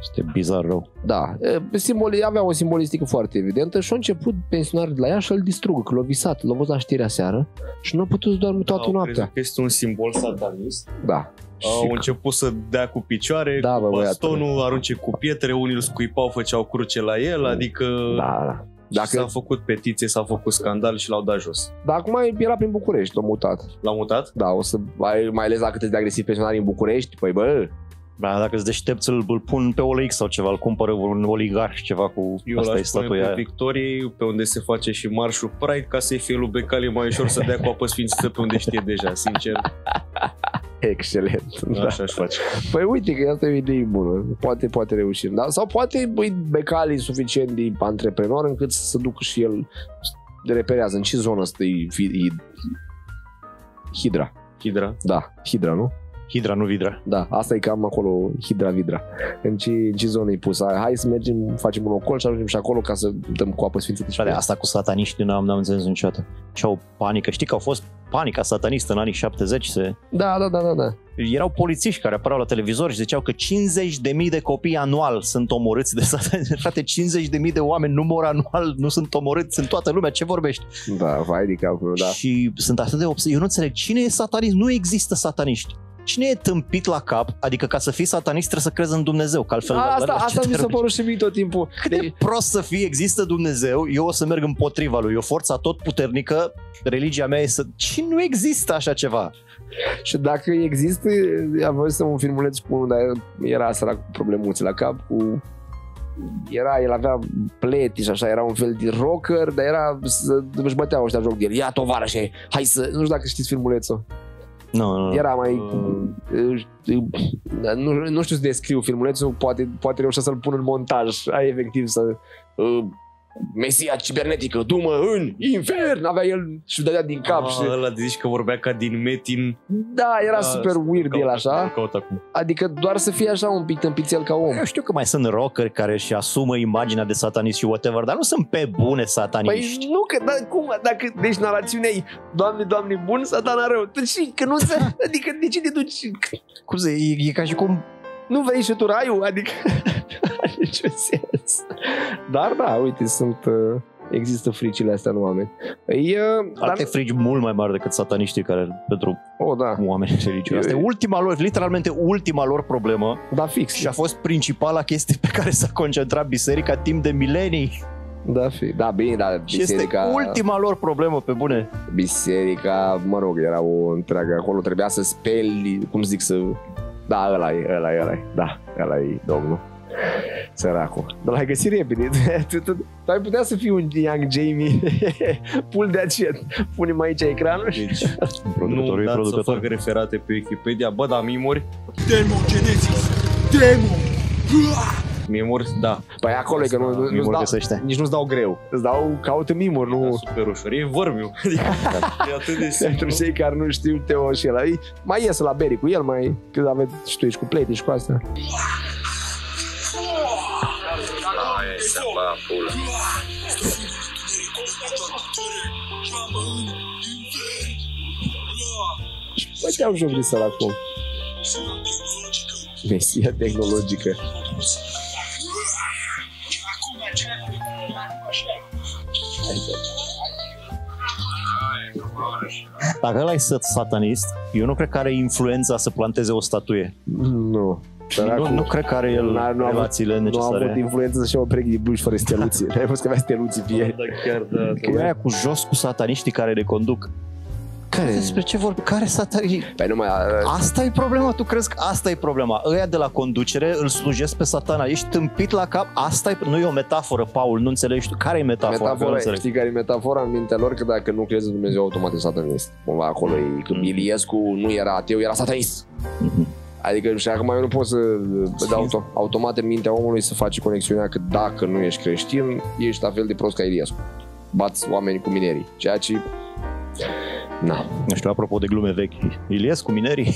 Este bizar rău. Da, e, simboli, avea o simbolistică foarte evidentă și a început pensionar de la ea să-l distrugă, că l-a visat, l-a văzut la știrea seară și nu a putut să doarme toată Au noaptea. crezut că este un simbol satanist. Da. Au Și început să dea cu picioare, Da, bă, cu băiatule. bastonul, arunce cu pietre, unii îl scuipau, făceau cruce la el, adică da, da. Dacă... s-a Dacă, făcut petiție, s-a făcut scandal și l-au dat jos. dar acum era prin București, l-a mutat. L-au mutat? Da, o să, mai, mai ales dacă te de agresiv pensionari în București, păi bă, Da, dacă îți deștepți, îl, îl pun pe OLX sau ceva, îl cumpără un oligarh, ceva cu Eu asta e l-aș pune statuia pe aia. Victoriei, pe unde se face și marșul Pride, ca să-i fie lui Becali mai ușor să dea cu apă sfințită pe unde știe deja, sincer. excelent. Da. Așa aș face. Păi uite că asta e o idee bună. Poate, poate reușim. Da? Sau poate băi, Becali suficient de antreprenor încât să se ducă și el de reperează în ce zonă stă e, fi- e, Hidra. Hidra. Da, Hidra, nu? Hidra, nu Vidra. Da, asta e cam acolo, Hidra Vidra. În ce, în ce zonă e pusă? Hai să mergem, facem un ocolș și ajungem și acolo ca să dăm cu apă sfințită. și Și de pe ea. asta cu sataniștii n-am, n-am înțeles niciodată. Și au panică. Știi că au fost panica satanistă în anii 70. Se... Da, da, da, da, da. Erau polițiști care apăreau la televizor și ziceau că 50.000 de copii anual sunt omorâți de satanism. Frate, 50.000 de oameni nu mor anual, nu sunt omorâți în toată lumea. Ce vorbești? Da, vai de capul, meu, da. Și sunt atât de obs- Eu nu înțeleg. Cine e satanist? Nu există sataniști. Cine e tâmpit la cap? Adică ca să fii satanist trebuie să crezi în Dumnezeu, că altfel... A, la- asta, la ce asta mi te s-a rogi? părut și mie tot timpul. Cât de prost să fie, există Dumnezeu, eu o să merg împotriva lui, e o forță tot puternică, religia mea e să... Și nu există așa ceva. Și dacă există, am văzut un filmuleț cu unul, dar era sărac cu problemuțe la cap, cu era, el avea pleti și așa, era un fel de rocker, dar era, să, își băteau ăștia joc de el. Ia tovarășe, hai să, nu știu dacă știți filmulețul. Nu, nu, nu. Era mai, nu, nu știu să descriu filmulețul, poate, poate reușesc să-l pun în montaj, ai efectiv să, uh, Mesia cibernetică, du-mă în infern, avea el și dădea din cap. Ah, și, ăla de zici că vorbea ca din Metin. da, era Ah, super să weird caut el acum, așa. Caut acum. Adică doar să fie așa un pic tâmpițel ca om. Eu știu că mai sunt rockeri care își asumă imaginea de satanist și whatever, dar nu sunt pe bune sataniști. Păi nu, că da, cum, dacă, deci narațiunea e Doamne, Doamne, bun, satana rău. Deci, că nu se, adică de ce te duci? Cum se, e, e ca și cum Nu vrei și tu raiul? Adică, are niciun sens. Dar da, uite, sunt, uh, există fricile astea în oameni. E, uh, dar, alte frici mult mai mari decât sataniștii care pentru oh, da, oameni religioși. Asta e Eu- ultima lor, literalmente ultima lor problemă da, fix. și a fost principala chestie pe care s-a concentrat biserica timp de milenii. Da, fi, da, bine, da, Și este biserica, ultima lor problemă, pe bune. biserica, mă rog, era o întreagă, acolo trebuia să speli, cum zic, să, da, ăla e, ăla e, ăla e, da, ăla e domnul. Săracul. Dar l-ai găsit repede. tu, tu, tu, ai putea să fii un Young Jamie. Pul de aceea. Punem aici ecranul și... Deci, Producătorul nu e dați să producător. fac referate pe Wikipedia. Bă, da, mimori. Demo Genesis! Demo! Mimori, da. Păi acolo e că nu, nu, nu Mimul dau, găsește. nici nu-ți dau greu. Îți dau, caută mimuri, Da, nu... super ușor. E vărmiu. Adică, e atât de simplu. Pentru cei care nu știu Teo și el. Ei, Mai ies la beri cu el, mai... Când aveți și tu ești cu plete și cu astea. Băteau joc de săracul. Mesia tehnologică. Dacă ăla e sat- satanist, eu nu cred că are influența să planteze o statuie. Nu. Săracul. Nu, nu cred că are el N-a- nu a avut- relațiile Nu a avut necesare. influență să-și ia o pereche de blugi fără steluții. Ai văzut că avea steluții pe ei. Da, chiar, da. Că e aia cu jos cu sataniștii care le conduc. Care? Despre ce vorbi? Care sataniști? Păi nu mai... Asta e problema, tu crezi că asta e problema? Ăia de la conducere îl slujesc pe satana, ești tâmpit la cap, asta e, nu e o metaforă, Paul, nu înțelegi tu. Care e metafora? Că nu Metafora, înțeleg. știi care e metafora în mintea lor? Că dacă nu crezi în Dumnezeu, automat e satanist. Cumva acolo e, când Mhm. Iliescu nu era ateu, era satanist. Mhm. Adică și acum eu nu pot să dau auto, automat în mintea omului să faci conexiunea că dacă nu ești creștin, ești la fel de prost ca Iliescu. Bați oameni cu minerii. Ceea ce... Na. Nu știu, apropo de glume vechi, Iliescu, minerii,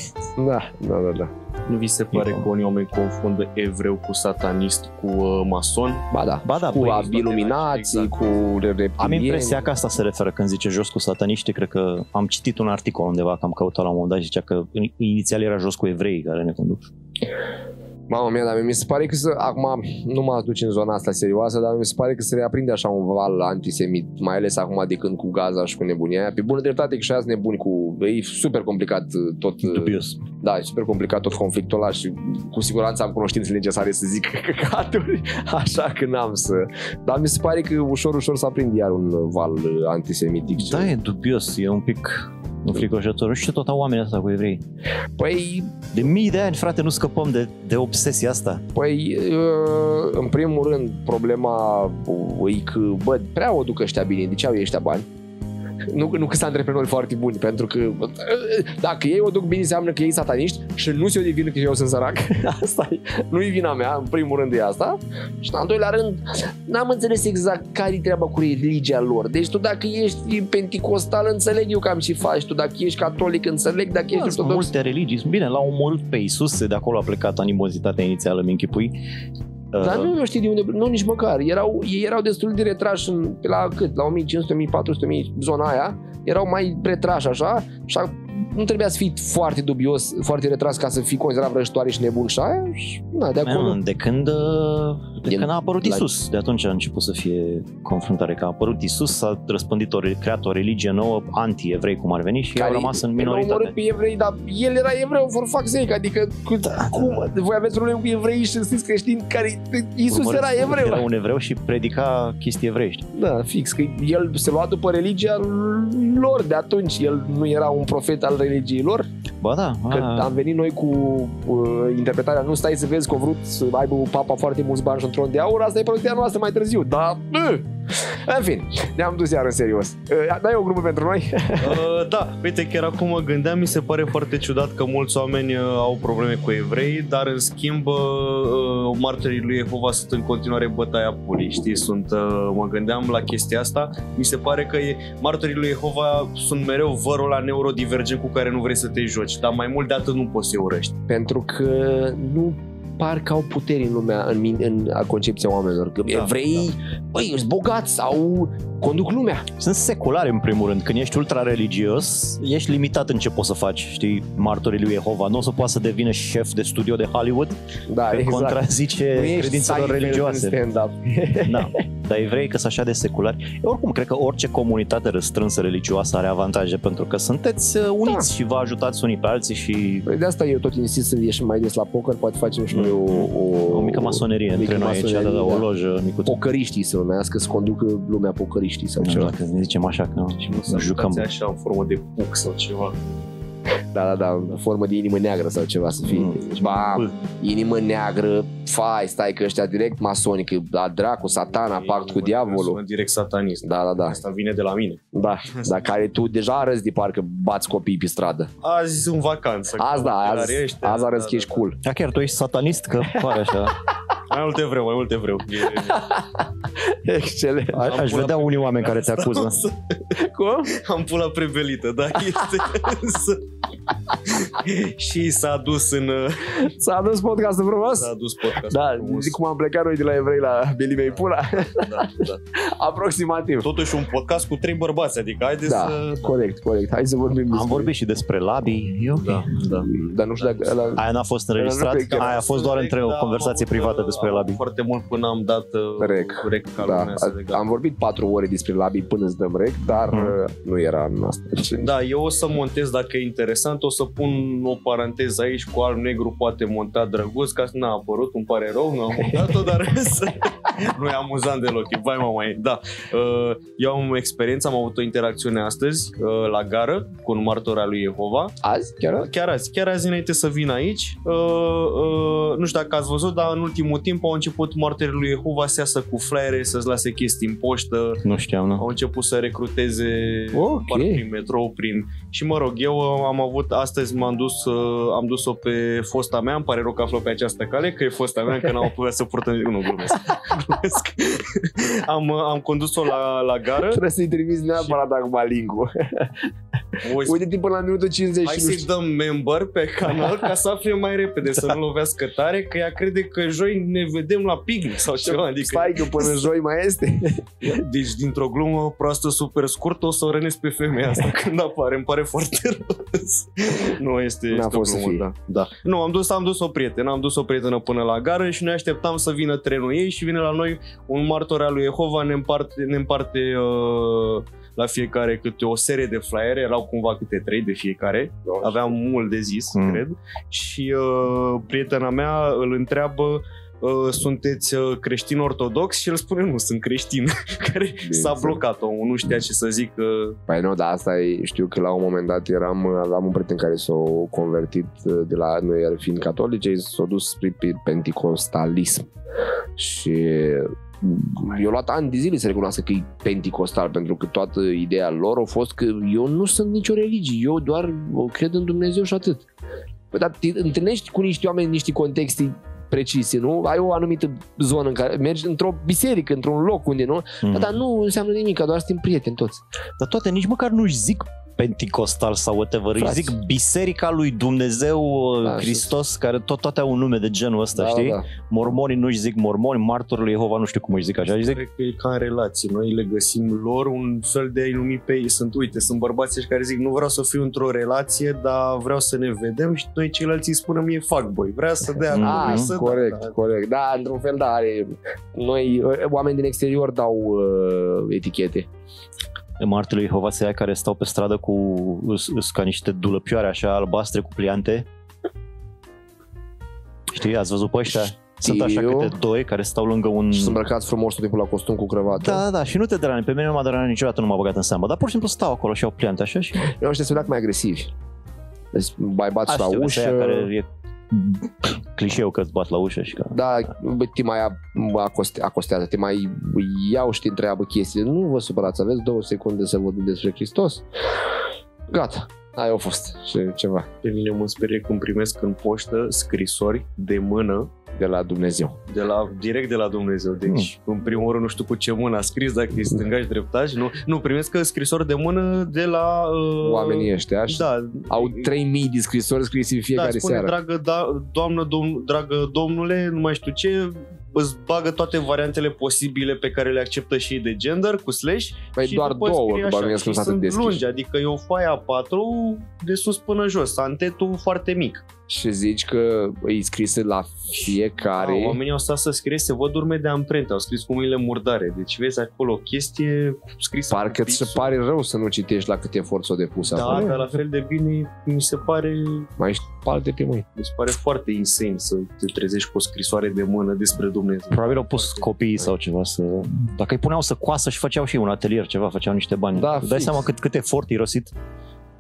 Da, da, da, da. Nu vi se pare Eu- că unii oameni confundă evreu cu satanist, cu uh, mason? Ba da. Ba da, cu păi, ab- iluminații, exact. cu reptilieni. am impresia că asta se referă când zice jos cu sataniști, cred că am citit un articol undeva, că am căutat la un moment dat, zicea că in- inițial era jos cu evrei care ne conduc. Mamă mia, dar mi se pare că să, acum nu mă duc în zona asta serioasă, dar mi se pare că se reaprinde așa un val antisemit, mai ales acum de când cu Gaza și cu nebunia aia. Pe bună dreptate că și aia sunt nebuni cu... E super complicat uh, tot... uh, Dubios. Da, e super complicat tot conflictul ăla și cu siguranță am cunoștințe necesare să zic căcaturi, așa că n-am să... Dar mi se pare că ușor, ușor s-a prind iar un val uh, antisemitic. Da, e dubios, e un pic înfricoșător. Nu știu ce tot au oamenii asta cu evrei. Păi, De mii de ani, frate, nu scăpăm de, de obsesia asta. Păi, uh, în primul rând, problema uh, e că, bă, prea o duc ăștia bine, de ce au ei ăștia bani? Nu, nu că sunt antreprenori foarte buni, pentru că uh, dacă ei o duc bine, înseamnă că ei sataniști și nu se o devină că eu sunt sărac. Asta e, nu-i vina mea, în primul rând e asta. Și în al doilea rând, n-am înțeles exact care e treaba cu religia lor. Deci tu dacă ești penticostal, înțeleg eu cam ce faci. Tu dacă ești catolic, înțeleg. Dacă ești Da, sunt ortodox, multe religii. Bine, l-au omorât pe Isus, de acolo a plecat animozitatea inițială, mi închipui. Dar Uh, nu, nu știi de unde, nu nici măcar. Erau, ei erau destul de retrași în, pe la cât? La 1500, 1400, 1000, zona aia. Erau mai retrași așa și a, nu trebuia să fii foarte dubios, foarte retras ca să fii considerat vrăjitoare și nebun și aia. Și, na, de acolo. Man, de când, uh, de Din- când a apărut la- Isus, de atunci a început să fie confruntare. Că a apărut Isus, s-a răspândit o, creat o religie nouă, anti-evrei cum ar veni și au rămas în Păi l-au omorât minoritate. pe evrei, dar el era evreu, for fuck's sake, adică cu, Da. cum? Voi aveți probleme cu evrei și sunteți creștini care... Iisus Urmăresc era evreu. Era un evreu și predica chestii evreiești. Da, fix, că el se lua după religia lor de atunci. El nu era un profet al religiei lor. Ba da, Că a, am venit noi cu uh, interpretarea Nu stai să vezi că au vrut să aibă papa foarte mulți bani și un tron de aur Asta e poziția noastră mai târziu Dar, uh, în fin, ne-am dus iar în serios uh, Dai o grupă pentru noi? Uh, da, uite, chiar acum mă gândeam, mi se pare foarte ciudat că mulți oameni uh, au probleme cu evrei, dar în schimb uh, uh, martirii lui Jehova sunt în continuare bătaia purii, știi? Sunt, uh, mă gândeam la chestia asta, mi se pare că e, martirii lui Jehova sunt mereu vărul la neurodivergent cu care nu vrei să te joci, dar mai mult de atât nu poți să-i urăști. Pentru că nu parcă au puteri în lumea, în, min- în a concepția oamenilor. Că Da, evrei, băi, sunt bogați sau conduc lumea. Sunt seculare în primul rând. Când ești ultra religios, ești limitat în ce poți să faci. Știi, martorii lui Jehova nu o să poată să devină șef de studio de Hollywood, Da, că exact. contrazice Nu ești credințelor Seinfeld în religioase. stand-up. Da. Dar evrei că sunt așa de seculari. Eu oricum cred că orice comunitate răstrânsă religioasă are avantaje pentru că sunteți uh, uniți și vă ajutați unii pe alții și Păi de asta eu tot insist să ieșim mai des la poker, poate facem și noi o, o, o mică masonerie mică între noi aici, da, da, masonerie, o da. lojă micuță. pocăriștii să numească, să conducă lumea pocăriștii sau Nu știu ceva. dacă ne zicem așa că Și nu nu jucăm. jucăm așa în formă de puc sau ceva. Da, da, da, în formă de inimă neagră sau ceva să fie. Mm. Deci, ba, inimă neagră, fai, stai că ăștia direct masonic, la dracu, satana, pact cu diavolul. Sunt direct satanist. Da, da, da. Asta vine de la mine. Da, dar care tu deja arăți de parcă bați copii pe stradă. Azi sunt vacanță. Azi da, azi, Ochelarii ăștia, azi arăți da, că ești da, cool. Da, chiar tu ești satanist? Că pare așa. Mai multe vreau, mai multe vreau. E- Excelent. Aș, aș vedea unii oameni care te acuză. Cum? Am pula prebelită, da, este însă. și s-a dus în... S-a adus podcastul frumos? S-a dus podcast. Da, zic cum am plecat noi de la evrei la Belimei Pula, da, da. aproximativ. Totuși un podcast cu trei bărbați, adică haideți Da, să... corect, corect. Hai să vorbim despre... Am vorbit și despre labii. Eu, Da, da. Dar nu știu dacă... Ăla... Aia n-a fost înregistrat? Nu cred că- Aia a fost doar între o Da, conversație am avut, privată uh, despre am labii. avut Foarte mult până am dat uh, Rec. rec ca Da, lumea să legă. am vorbit patru ore despre labii până îți dăm rec, dar Mm. uh, nu era în asta. Da, eu o să montez dacă e interesant interesant, o să pun o paranteză aici cu alb-negru poate montat drăguț, ca să n-a apărut, îmi pare rău, nu am montat-o, dar nu e amuzant deloc, e vai mă mai. Da, uh, eu am experiență, am avut o interacțiune astăzi uh, la gară cu un martor al lui Jehova. Azi? Chiar? Chiar azi, chiar azi înainte să vin aici, uh, uh, nu știu dacă ați văzut, dar în ultimul timp au început martorii lui Jehova să iasă cu flyere, să-ți lase chestii în poștă, Nu știam, nu. au început să recruteze Ok. parcă prin metrou, prin... Și mă rog, eu uh, am avut, astăzi m-am dus, uh, am dus-o pe fosta mea, îmi pare rău că află pe această cale, că e fosta mea, că n-am apucat să purtă... Nu, glumesc. glumesc. am, uh, am condus-o la, la gară. Trebuie să-i trimiți neapărat acum link-ul. Voi Uite-te până la minutul 50 Hai și nu să-i știu. dăm member pe canal ca să afle mai repede, să nu lovească tare, că ea crede că joi ne vedem la picnic sau ceva. Adică, Stai că până joi mai este. deci dintr-o glumă proastă super scurtă o să o rănesc pe femeia asta când apare. Îmi pare foarte rău. Nu este, N-a este o fost să glumă, fie. da, da. Nu, am dus, am dus o prietenă, am dus o prietenă până la gară și noi așteptam să vină trenul ei și vine la noi un martor al lui Jehova, ne împarte, ne împarte uh, la fiecare câte o serie de flyere, erau cumva câte trei de fiecare, aveam mult de zis, Mm. mm. cred, și uh, prietena mea îl întreabă uh, sunteți uh, creștin ortodox și el spune nu, sunt creștin, care s-a blocat omul, nu știa ce să zic. Uh, Păi nu, dar asta e, știu că la un moment dat eram, aveam un prieten care s-a convertit uh, de la noi el fiind catolice, s-a dus spre pe- penticostalism. Și eu luat ani de zile să recunoască că e penticostal, pentru că toată ideea lor a fost că eu nu sunt nicio religie, eu doar o cred în Dumnezeu și atât. Păi, dar te întâlnești cu niște oameni în niște contexte precise, nu? Ai o anumită zonă în care mergi într-o biserică, într-un loc unde, nu? Mm. Mm. Dar nu înseamnă nimic, doar suntem prieteni toți. Dar toate nici măcar nu-și zic penticostal sau whatever, își Frați. zic Biserica lui Dumnezeu Da, da, Hristos, care tot toate au un nume de genul ăsta, Da, știi? da. Mormonii nu-și zic mormoni, martorul lui Jehova nu știu cum își zic așa, își zic Cred că e ca în relații. Noi le găsim lor un fel de a-i numi pe ei. Sunt, uite, sunt bărbații ăștia care zic nu vreau să fiu într-o relație, dar vreau să ne vedem și noi ceilalți îi spunem e fuckboy. Vrea să dea Mhm. acolo, Ah, să corect, da. corect. Da, într-un fel, da, are... Noi, uh, oameni din exterior dau uh, etichete. Martorii lui Jehova se care stau pe stradă cu îs, îs ca niște dulăpioare așa albastre cu pliante. Știi, ați văzut pe ăștia? Sunt așa Știu. câte doi care stau lângă un... Și sunt îmbrăcați frumos tot timpul la costum cu crevată. Da, da, da, și nu te deranjează. Pe mine nu m-a deranjat niciodată, nu m-a băgat în seamă. Dar pur și simplu stau acolo și au pliante așa și... Eu ăștia sunt mai agresivi. Deci mai bați Așa, la știu, ușă. ăsta e care e clișeu că îți bat la ușă și că... Da, bă, te mai acoste, acostează, te mai iau și te întreabă chestii. Nu vă supărați, aveți două secunde să vorbim despre Hristos. Gata, aia a fost și ceva Pe mine mă sperie când primesc în poștă scrisori de mână de la Dumnezeu. de la, direct de la Dumnezeu. Deci, Hmm. în primul rând, nu știu cu ce mână a scris, dacă e stângaș, dreptaș. Nu, nu primesc scrisori de mână de la... Uh, Oamenii ăștia și Da. au 3000 de scrisori scrise în fiecare da, spune, seară. dragă, da, doamnă, dom, dragă domnule, nu mai știu ce, îți bagă toate variantele posibile pe care le acceptă și ei de gender, cu slash. Păi și doar după două, scrie că așa, bănuiesc că și nu sunt atât sunt deschiși. lungi, adică e o foaie A4 de sus până jos, antetul foarte mic. Și zici că e scrisă la fiecare... Da, oamenii au stat să scrie, se văd urme de amprente, au scris cu mâinile murdare. Deci vezi acolo o chestie scrisă cu Parcă ți se pixul. pare rău să nu citești la cât efort s-o depus Da, acolo. dar la fel de bine mi se pare Mai spalde pe mâini. mi se pare foarte insane să te trezești cu o scrisoare de mână despre Dumnezeu. Probabil au pus copiii sau ceva să... Dacă îi puneau să coasă și făceau și ei un atelier ceva, făceau niște bani. Da, Îți dai fix. seama cât, cât efort irosit?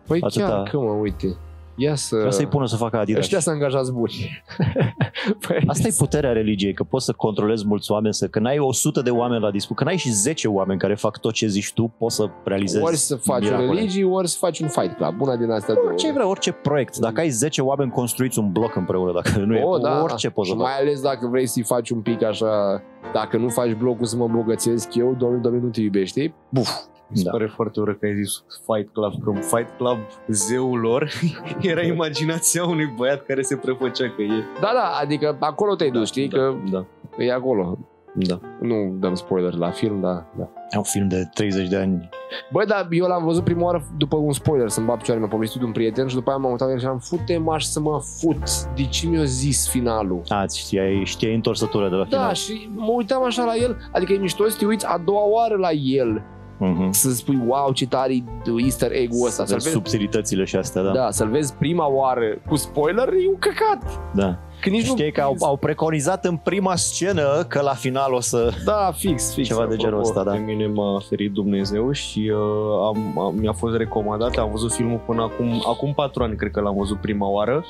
Păi Atâta- chiar că mă, uite. Ia să... Trebuie să-i pună să facă Adidas. Ăștia sunt angajați buni. păi, Asta e puterea religiei, că poți să controlezi mulți oameni, să când ai 100 de oameni la dispoziție, când ai și 10 oameni care fac tot ce zici tu, poți să realizezi Ori să faci o miracole. religie, ori să faci un fight club. Una din astea două. Orice vrei, orice proiect. Dacă ai 10 oameni, construiți un bloc împreună. Dacă nu e, Oh, da, orice poți și să faci. mai ales dacă vrei să-i faci un pic așa, dacă nu faci blocul să mă îmbogățesc eu, domnul, domnul nu te iubește, buf, Mi se Da. pare foarte urât că ai zis Fight Club, că în Fight Club zeul lor era imaginația unui băiat care se prefăcea că e. Da, da, adică acolo te-ai dus, știi, că Da, e acolo. da. Nu dăm spoiler la film, da, da. E un film de 30 de ani. Băi, dar eu l-am văzut prima oară după un spoiler, să-mi bag picioare, mi-a povestit un prieten și după aia m-am uitat la el și am fute maș să mă fut. De ce mi-a zis finalul? A, îți știai, știai întorsătura de la Da, final. și mă uitam așa la el, adică e mișto să te uiți a doua oară la el Mhm. să spui wow ce tare e easter egg-ul ăsta, Să să-l vezi vezi, subtilitățile și astea, da. da, să-l vezi prima oară cu spoiler, e un căcat. da. Că nici Știi nu... că au, au preconizat în prima scenă că la final o să... Da, fix, fix. Ceva de genul ăsta, da. Pe mine m-a ferit Dumnezeu și uh, am, am, mi-a fost recomandat, am văzut filmul până acum, acum 4 ani, cred că l-am văzut prima oară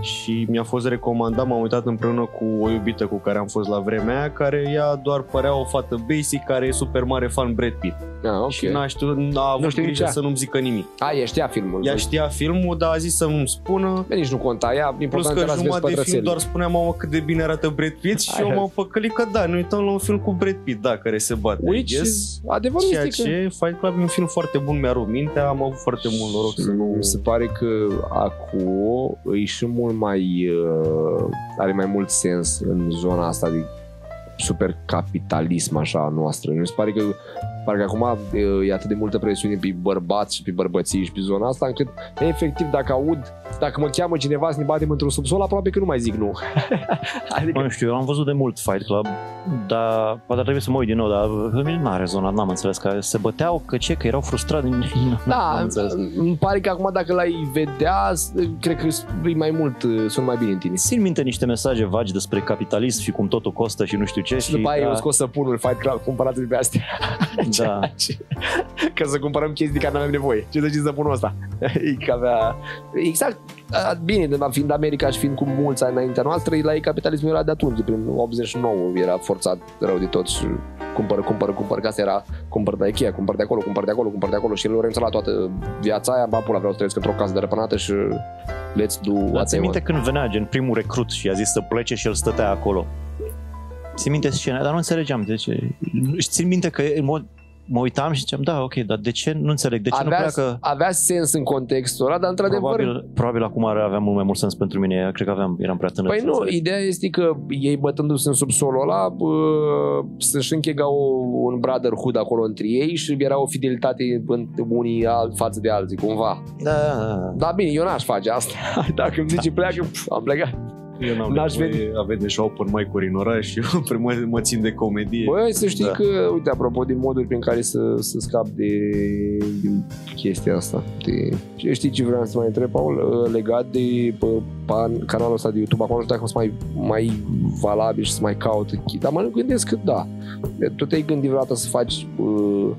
și mi-a fost recomandat, m-am uitat împreună cu o iubită cu care am fost la vremea aia, care ea doar părea o fată basic care e super mare fan Brad Pitt. Ah, ok. Și n-a, știut, n-a avut știu nici grijă ea. să nu-mi zică nimic. A, ea știa filmul. Ea știa filmul, dar a zis să nu-mi spună. Bine, nici nu conta. Ea, Plus important că era să vezi jumătate de film pătrățelul. doar spunea mamă cât de bine arată Brad Pitt și Aia. eu m-am păcălit că da, ne uităm la un film cu Brad Pitt, da, care se bate. I Which guess. is, adevărul Ceea este că... ce Fight Club e un film foarte bun, mi-a rupt mintea, am avut foarte mult noroc să nu... Mi se pare că acum e și mult mai uh, are mai mult sens în zona asta de super capitalism așa a noastră. Mi se pare că parcă acum uh, e atât de multă presiune pe bărbați și pe bărbății și pe zona asta încât efectiv dacă aud dacă mă cheamă cineva să ne batem într-un subsol, aproape că nu mai zic nu. adică, Mă, nu știu, eu am văzut de mult Fight Club, dar poate trebuie să mă uit din nou, dar pe mine n-a rezonat, n-am înțeles că se băteau, că ce, că erau frustrați, n-am da, înțeles. îmi pare că acum dacă l-ai vedea, cred că e mai mult, uh, sunt mai bine în tine. Țin minte niște mesaje vagi despre capitalism și cum totul costă și nu știu ce. Și după aia da, eu scos săpunul Fight Club, cumpărați pe astea. da. Ca să cumpărăm chestii de care nu avem nevoie. Ce să știți săpunul ăsta? e că avea... Exact. A, Bine, de- fiind America și fiind cu mulți ani înaintea noastră, la ei capitalismul era de atunci, prin 89 era forțat rău de tot și cumpără, cumpără, cumpără, că asta era cumpăr de Ikea, cumpăr de acolo, cumpăr de acolo, cumpăr de acolo și el a renunțat la toată viața aia, ba pula, vreau să trăiesc într-o casă de răpânată și let's do Dar what țin I minte want. când venea gen primul recrut și a zis să plece și el stătea acolo. Țin minte scena, dar nu înțelegeam de ce. Și țin minte că în mod, mă uitam și ziceam, da, ok, dar de ce nu înțeleg, de ce Avea, nu pleacă? avea sens în contextul ăla, dar într-adevăr Probabil, probabil acum ar avea mult mai mult sens pentru mine. Cred că aveam, eram prea tânăr. Păi să nu, înțeleg. ideea este că ei bătându-se în subsolul ăla bă, să-și închegau un brotherhood acolo între ei și era o fidelitate în- unii al- față de alții, cumva. Da, da, da. Dar bine, eu n-aș face asta. Dacă îmi zice pleacă, pf, am plecat. Eu n-am N-aș nevoie, avem deja open mic-uri în oraș și eu mă, mă țin de comedie. Băi, să știi Da. că, uite, apropo de moduri prin care să, să scap de, de chestia asta. De... Știi ce vreau să mai întreb, Paul? Legat de bă, pan, canalul ăsta de YouTube, acum nu știu dacă sunt mai, mai valabil și să mai caut. Dar mă gândesc că da. Tu te-ai gândit vreodată să faci uh,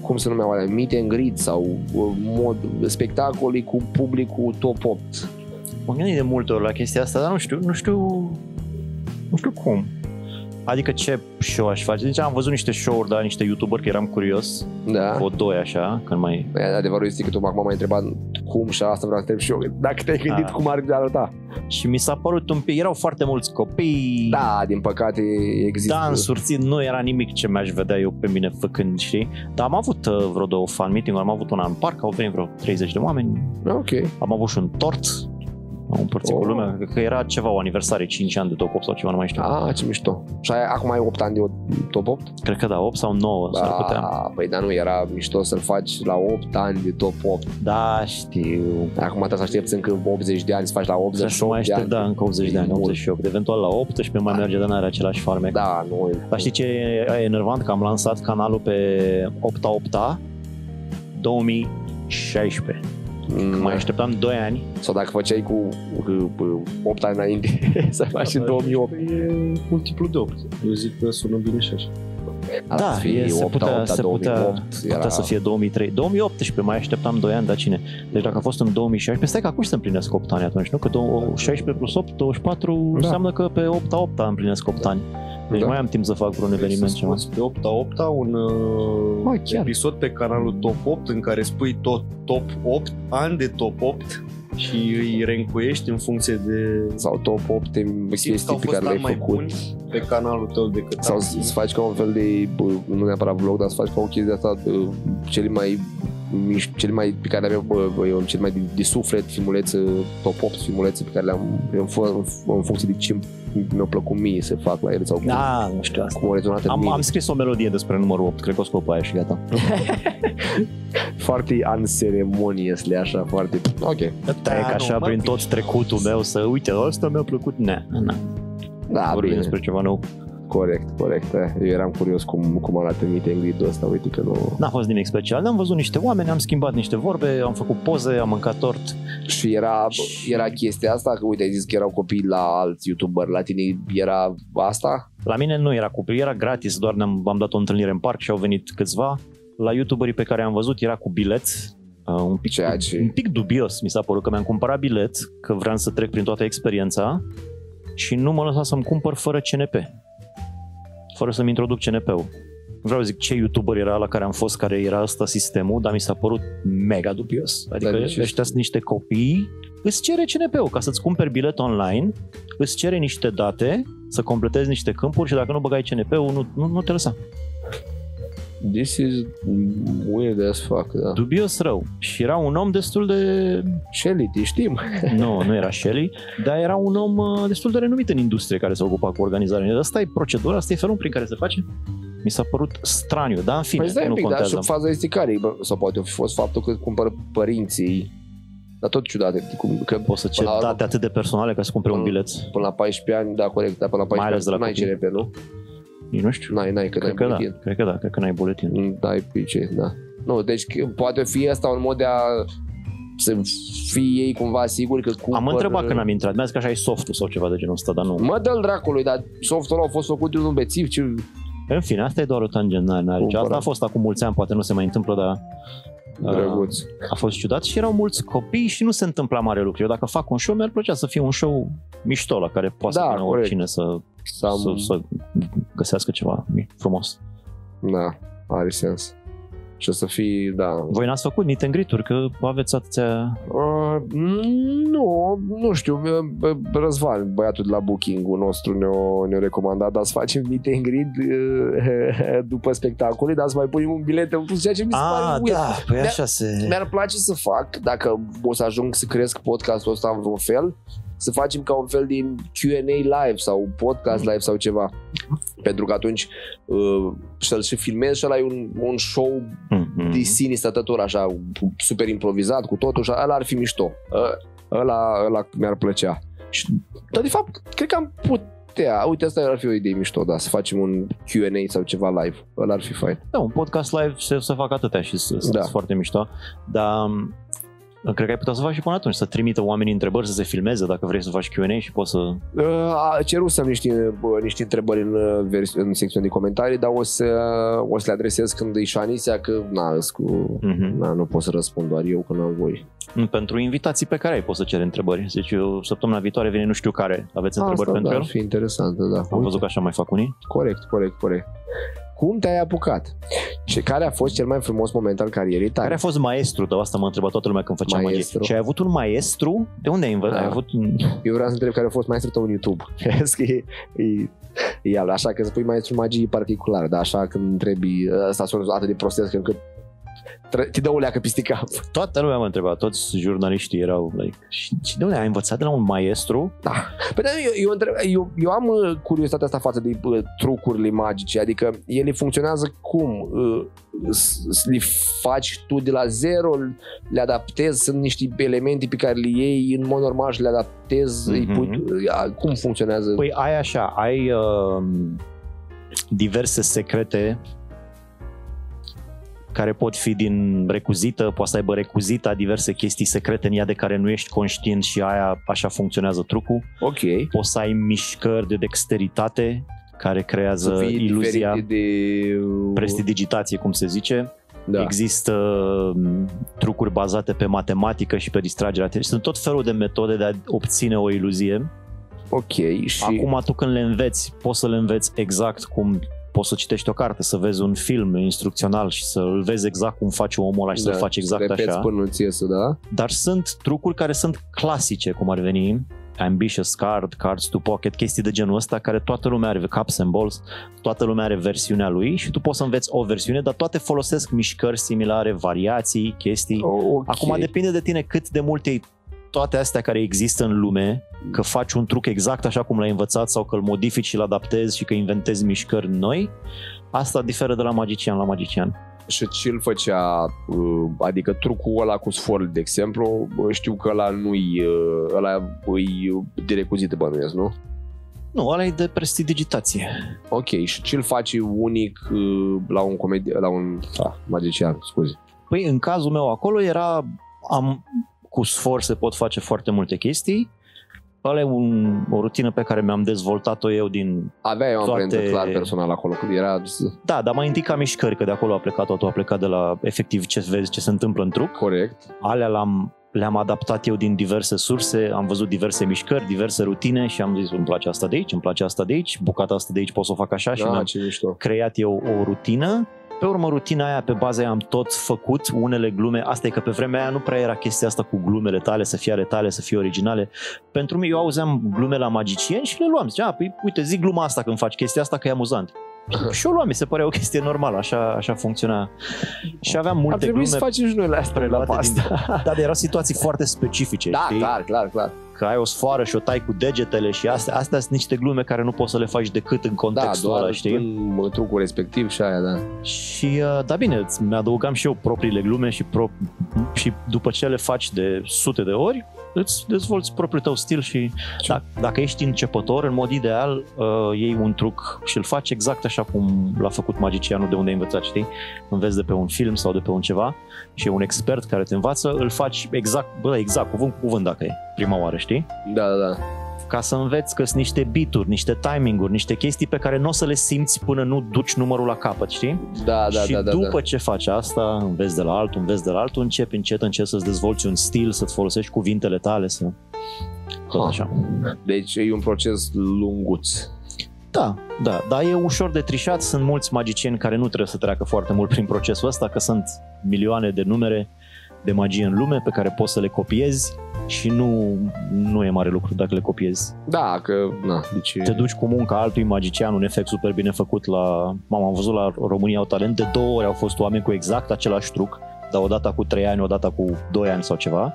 cum se numeau alea, meet and greet sau uh, mod, spectacole cu publicul top 8. M-am gândit de multe ori la chestia asta, dar nu știu, nu știu, nu știu cum. Adică ce show aș face? Deci am văzut niște show-uri, dar niște youtuberi, că eram curios. Da. O doi așa, când mai... Păi, Adevărul este că tu acum m-ai întrebat cum și asta vreau să întreb și eu. Dacă te-ai gândit Ah. cum ar arăta. Și mi s-a părut un pic, erau foarte mulți copii, Da, din păcate există. dansuri, țin, nu era nimic ce mi-aș vedea eu pe mine făcând, știi? Dar am avut uh, vreo două fan meeting am avut una în parc, au venit vreo 30 de oameni, Ok. am avut și un tort, am împărțit Oh. cu lumea, cred că era ceva, o aniversare, 5 ani de top 8 sau ceva, nu mai știu. Ah, ce mișto. Și ai, acum ai 8 ani de top 8? Cred că da, 8 sau 9 s-ar putea. Ah, păi da, nu era mișto să-l faci la 8 ani de top 8. Da, știu. Acum trebuie să aștepți încă 80 de ani să faci la Trebuie să 88 mai de aștept, ani. da, încă 80 de ani, Mult. 88. Eventual la 18 mai merge, dar n-are același farmec. Da, nu. Dar știi ce e enervant? Că am lansat canalul pe 8 8 2016. Mm, Mai așteptam 2 ani. Sau dacă făceai cu, cu, cu 8 ani înainte să faci în 2008. E multiplu de 8. Eu zic că sună bine și așa. Ar da, fi e, se 8, putea, 8, se putea, 2008, putea era... să fie 2003. 2018, mai așteptam 2 ani, dar cine? Deci dacă a fost în 2016, stai că acum se împlinesc 8 ani atunci, nu? Că dou- 16 plus 8, 24, Da. înseamnă că pe 8 a 8 împlinesc 8 ani. Deci Da. mai am timp să fac vreun eveniment Să ceva. scoți pe 8 8 un uh, Mai chiar. episod pe canalul Top 8 în care spui tot top 8, ani de top 8 și îi rencuiești în funcție de Sau top 8 de simți că chestii au pe fost care ani le-ai mai făcut. buni pe canalul tău decât Sau alții. să faci ca un fel de, bă, nu neapărat vlog, dar să faci ca o chestie de asta, uh, cele mai miș- cele mai pe care le-am eu, bă, eu, cele mai de, de suflet filmulețe, top 8 filmulețe pe care le-am în, în, în funcție de ce mi-a plăcut mie să fac la ele sau cum, Da, nu știu asta. cum au rezonat în Am, mine. am scris o melodie despre numărul 8, cred că o scop pe aia și gata. Foarte unceremoniously, așa, foarte... Ok. Da, ca așa prin tot trecutul meu să uite, ăsta mi-a plăcut. Ne, na. Da, Vorbim bine. despre ceva nou. Corect, corect. eh. Eu eram curios cum, cum arată meet and greet-ul ăsta, uite că nu... N-a fost nimic special. Ne-am văzut niște oameni, am schimbat niște vorbe, am făcut poze, am mâncat tort. Și era, era chestia asta, că uite, ai zis că erau copii la alți youtuberi, la tine era asta? La mine nu era cu era gratis, doar ne-am am dat o întâlnire în parc și au venit câțiva. La youtuberii pe care am văzut era cu bilet, uh, un, pic, Ceea ce- un pic dubios mi s-a părut că mi-am cumpărat bilet, că vreau să trec prin toată experiența și nu mă lăsa să-mi cumpăr fără CNP. Fără să-mi introduc CNP-ul. Vreau să zic ce youtuber era la care am fost, care era ăsta sistemul, dar mi s-a părut mega dubios. Adică Dar de ce? ăștia sunt niște copii, îți cere CNP-ul ca să-ți cumperi bilet online, îți cere niște date, să completezi niște câmpuri și dacă nu băgai CNP-ul, nu, nu, nu te lăsa. This is weird as fuck, da. Dubios rău. Și era un om destul de... Shelly, te știm. Nu, nu era Shelly, dar era un om uh, destul de renumit în industrie care se ocupa cu organizarea. Asta e procedura, asta e felul prin care se face. Mi s-a părut straniu, dar în fine, Păi stai nu un pic, dar contează. și faza este care? Bă, Sau poate fi fost faptul că cumpără părinții dar tot ciudat, cum, că Poți să ceri până la, date atât de personale ca să cumpere un Până- bilet. până la 14 ani, da, corect, dar până la Mai ales 14 de la ani n-ai copii. CNP, nu? Nici nu știu. N-ai, n-ai, că n-ai Cred că da, buletin. cred că da, cred că n-ai buletin. N-ai pe ce, da. Nu, deci că poate fi asta un mod de a să fie ei cumva siguri că cumpăr... Am întrebat când am intrat, mi-a zis că așa e softul sau ceva de genul ăsta, dar nu. Mă dă dracului, dar softul ăla a fost făcut de un bețiv, ce... În fine, asta e doar o tangent, n-are, n-are ce. Asta Cumpără. a fost acum mulți ani, poate nu se mai întâmplă, dar Drăguț. a fost ciudat și erau mulți copii și nu se întâmpla mare lucru. Eu dacă fac un show, mi-ar plăcea să fie un show mișto la care poate Da, să vină corect. oricine să, Să am... să, să găsească ceva frumos. Da, are sens. Și o să fii, da. Voi n-ați făcut meet and greet-uri, că aveți atâția... Uh, nu, nu știu, bă, bă, Răzvan, băiatul de la booking-ul nostru ne-a, ne recomandat, dar să facem meet and greet uh, după spectacole, dar să mai punem un bilet în plus, ceea ce mi se pare Ah, weird. da, păi Mi-a- așa se... Mi-ar place să fac, dacă o să ajung să cresc podcastul ăsta în vreun fel, să facem ca un fel din Q&A live sau podcast live sau ceva. Pentru că atunci uh, să-l și filmezi și ăla e un, un show Mhm. de sine stătător așa, super improvizat cu totul și ăla ar fi mișto. Ă- Ăla, ăla mi-ar plăcea. Și, dar de fapt, cred că am putea. Uite, asta ar fi o idee mișto, da, să facem un Q&A sau ceva live. Ăla ar fi fain. Da, un podcast live se, se fac atâtea și sunt Da. da. foarte mișto, dar m, cred că ai putea să faci și până atunci, să trimită oamenii întrebări, să se filmeze dacă vrei să faci Q&A și poți să... Uh, A cerusem niște, bă, niște întrebări în, uh, vers- în secțiunea de comentarii, dar o să, o să le adresez când e Șanisia, că na, îs cu, Mm-hmm. na, nu pot să răspund doar eu când am voi. Pentru invitații pe care ai poți să ceri întrebări. Deci eu săptămâna viitoare vine nu știu care. Aveți întrebări Asta, pentru da, el? ar fi interesantă, da. Am văzut că așa mai fac unii. Corect, corect, corect. Cum te-ai apucat? Și care a fost cel mai frumos moment al carierei tale? Care a fost maestru? De asta mă întreba toată lumea când făceam magie. Maestru. Și ai avut un maestru? De unde ai învățat? Ah. Ai avut un... Eu vreau să întreb care a fost maestrul tău în YouTube. Crezi că e, e, e al- așa că spui maestru magie particular, dar așa când întrebi, ăsta sună atât de prostesc încât tre- ti dă o leacă peste cap. Toată lumea mă întreba, toți jurnaliștii erau like, și, și de unde ai învățat de la un maestru? Da. Păi, dar eu, eu, întreb, eu, eu am uh, curiozitatea asta față de uh, trucurile magice, adică ele funcționează cum? Uh, s- s- le faci tu de la zero, le adaptezi, sunt niște elemente pe care le iei în mod normal și le adaptezi, îi pui, Mhm. uh, cum funcționează? Păi ai așa, ai uh, diverse secrete care pot fi din recuzită, poate să aibă recuzita diverse chestii secrete în ea de care nu ești conștient și aia așa funcționează trucul. ok. Poți să ai mișcări de dexteritate care creează Să fie iluzia diferite de... uh, prestidigitație, cum se zice. Da. Există m, trucuri bazate pe matematică și pe distragerea. Deci Sunt tot felul de metode de a obține o iluzie. Ok. Și... Acum tu când le înveți, poți să le înveți exact cum poți să citești o carte, să vezi un film instrucțional și să-l vezi exact cum face omul ăla și să-l faci exact repeți așa. până îți iese, da? Dar sunt trucuri care sunt clasice, cum ar veni Ambitious Card, Cards to Pocket, chestii de genul ăsta care toată lumea are, Cups and Balls, toată lumea are versiunea lui și tu poți să înveți o versiune, dar toate folosesc mișcări similare, variații, chestii. O, ok. Acum depinde de tine cât de multe e toate astea care există în lume, că faci un truc exact așa cum l-ai învățat sau că îl modifici și îl adaptezi și că inventezi mișcări noi, asta diferă de la magician la magician. Și ce îl făcea, uh, adică trucul ăla cu sforul, de exemplu, uh, știu că ăla nu-i, uh, ăla îi de recuzită bănuiesc, nu? Nu, ăla e de prestidigitație. Ok, și ce-l faci unic uh, la un comedie, la un ah, magician, scuze. Păi în cazul meu acolo era, am, cu sfor se pot face foarte multe chestii. Ăla e un, o rutină pe care mi-am dezvoltat-o eu din... Aveai o Toate- amprentă clar personal acolo, când era Da, dar mai întâi ca mișcări, că de acolo a plecat totul, a plecat de la efectiv ce vezi, ce se întâmplă în truc. corect. Alea l-am, le-am adaptat eu din diverse surse, am văzut diverse mișcări, diverse rutine și am zis îmi place asta de aici, îmi place asta de aici, bucata asta de aici pot să o fac așa și Da, mi-am ce mișto. creat eu o rutină. Pe urmă, rutina aia, pe baza aia am tot făcut unele glume. Asta e că pe vremea aia nu prea era chestia asta cu glumele tale, să fie ale tale, să fie originale. Pentru mine, eu auzeam glume la magicieni și le luam. Zicea, păi, uite, zic gluma asta când faci chestia asta, că e amuzant. și o luam, mi se părea o chestie normală, așa, așa funcționa. Și aveam Ar multe trebui glume să facem și noi la asta, la preluate din... pasta. Da, dar erau situații foarte specifice, Da, știi? clar, clar, clar. Că ai o sfoară și o tai cu degetele și astea, astea sunt niște glume care nu poți să le faci decât în Da, contextul ăla, doar știi? în trucul respectiv și aia, da. Și, uh, da bine, îți- mi-adăugam și eu propriile glume și, pro- și după ce le faci de sute de ori, îți dezvolți propriul tău stil și da, dacă ești începător, în mod ideal, uh, iei un truc și îl faci exact așa cum l-a făcut magicianul de unde ai învățat, știi? Înveți de pe un film sau de pe un ceva și e un expert care te învață, îl faci exact, bă, exact, cuvânt cu cuvânt dacă e, prima oară, știi? Da, da, da. Ca să înveți că sunt niște bituri, niște timinguri, niște chestii pe care nu o să le simți până nu duci numărul la capăt, știi? Da, da, și da, da, după da. ce faci asta, înveți de la altul, înveți de la altul, începi încet, încet să-ți dezvolți un stil, să-ți folosești cuvintele tale, să... Tot Ha. așa. Deci e un proces lunguț. Da, da, dar e ușor de trișat, sunt mulți magicieni care nu trebuie să treacă foarte mult prin procesul ăsta, că sunt milioane de numere de magie în lume pe care poți să le copiezi și nu, nu e mare lucru dacă le copiezi. Da, că, na, deci... te duci cu munca altui magician, un efect super bine făcut la... Mama, am văzut la România au talent, de două ori au fost oameni cu exact același truc, dar odată cu 3 ani, odată cu 2 ani sau ceva.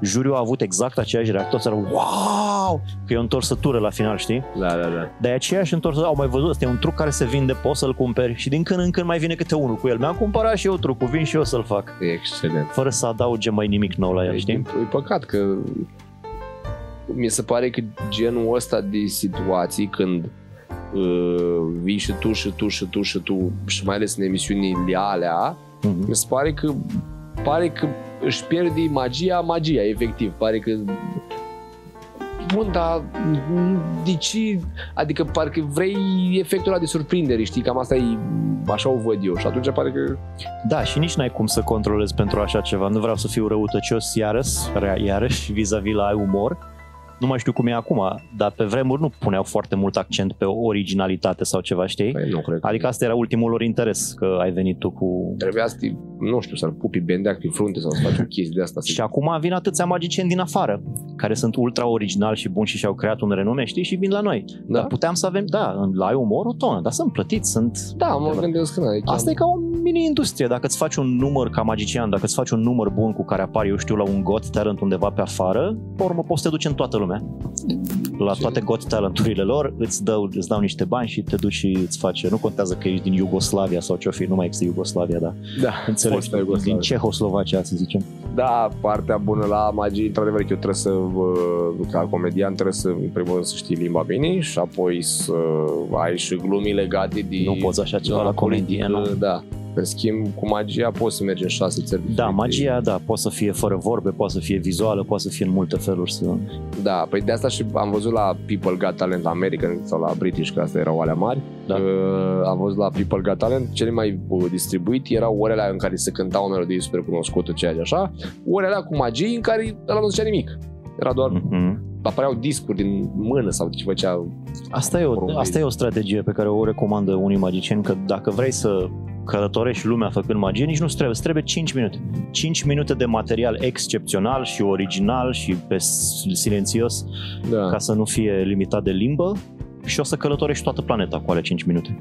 Juriul a avut exact aceeași reacție, toți erau, wow! Că e o întorsătură la final, știi? Da, da, da. Dar e aceeași întorsătură, au mai văzut, ăsta e un truc care se vinde, poți să-l cumperi și din când în când mai vine câte unul cu el. Mi-am cumpărat și eu trucul, vin și eu să-l fac. E excelent. Fără să adauge mai nimic nou la el, E, știi? e păcat că mi se pare că genul ăsta de situații când uh, vii și tu și tu și tu și tu și mai ales în emisiunile alea Mhm. mi se pare că pare că își pierde magia, magia, efectiv. Pare că Bun, dar de ce? Adică parcă vrei efectul ăla de surprindere, știi? Cam asta e, așa o văd eu. Și atunci pare că Da, și nici n-ai cum să controlezi pentru așa ceva. Nu vreau să fiu răutăcios iarăși, rea- iarăși vis-a-vis la umor. Nu mai știu cum e acum, dar pe vremuri nu puneau foarte mult accent pe originalitate sau ceva, știi? păi, nu cred că Adică asta era ultimul lor interes, că ai venit tu cu... trebuia să te, nu știu, să-l pupi bendeac pe frunte sau să faci o chestie de asta. Să... Și acum vin atâția magicieni din afară, care sunt ultra originali și buni și și-au creat un renume, știi, și vin la noi. Da? Dar puteam să avem, da, în- la umor o tonă, dar sunt plătiți, sunt... Da, mă gândesc că na, e Asta e ca o mini-industrie. Dacă îți faci un număr ca magician, dacă îți faci un număr bun cu care apari, eu știu, la un Got Talent undeva pe afară, pe urmă poți să te duci în toată lumea. La Ce- toate Got Talent-urile lor, îți dau, îți dau niște bani și te duci și îți face. Nu contează că ești din Iugoslavia sau ce-o fi, nu mai există Iugoslavia, dar da, înțelegi, fosta din Iugoslavia. Cehoslovacia, să zicem. Da, partea bună la magie, într-adevăr, că eu trebuie să, uh, ca comedian, trebuie să, în primul rând, să știi limba bine și apoi să ai și glumii legate de... Nu poți așa ceva la comedie, politică, nu? Da. În schimb, cu magia poți să mergi în șase țări Da, diferite. magia, da, poate să fie fără vorbe, poate să fie vizuală, poate să fie în multe feluri. Să... Da, păi de asta și am văzut la People Got Talent American sau la British, că astea erau alea mari. Da. Uh, am văzut la People Got Talent, cele mai uh, distribuit erau orele alea în care se cânta o melodie super cunoscută, ceea ce așa, orele alea cu magie în care ăla nu zicea nimic. Era doar, Mhm. apăreau discuri din mână sau ce făcea. Asta e, o, Probabil. asta e o strategie pe care o recomandă unii magicieni, că dacă vrei să călătorești lumea făcând magie, nici nu trebuie, îți trebuie 5 minute. 5 minute de material excepțional și original și pe silențios Da. ca să nu fie limitat de limbă și o să călătorești toată planeta cu alea 5 minute.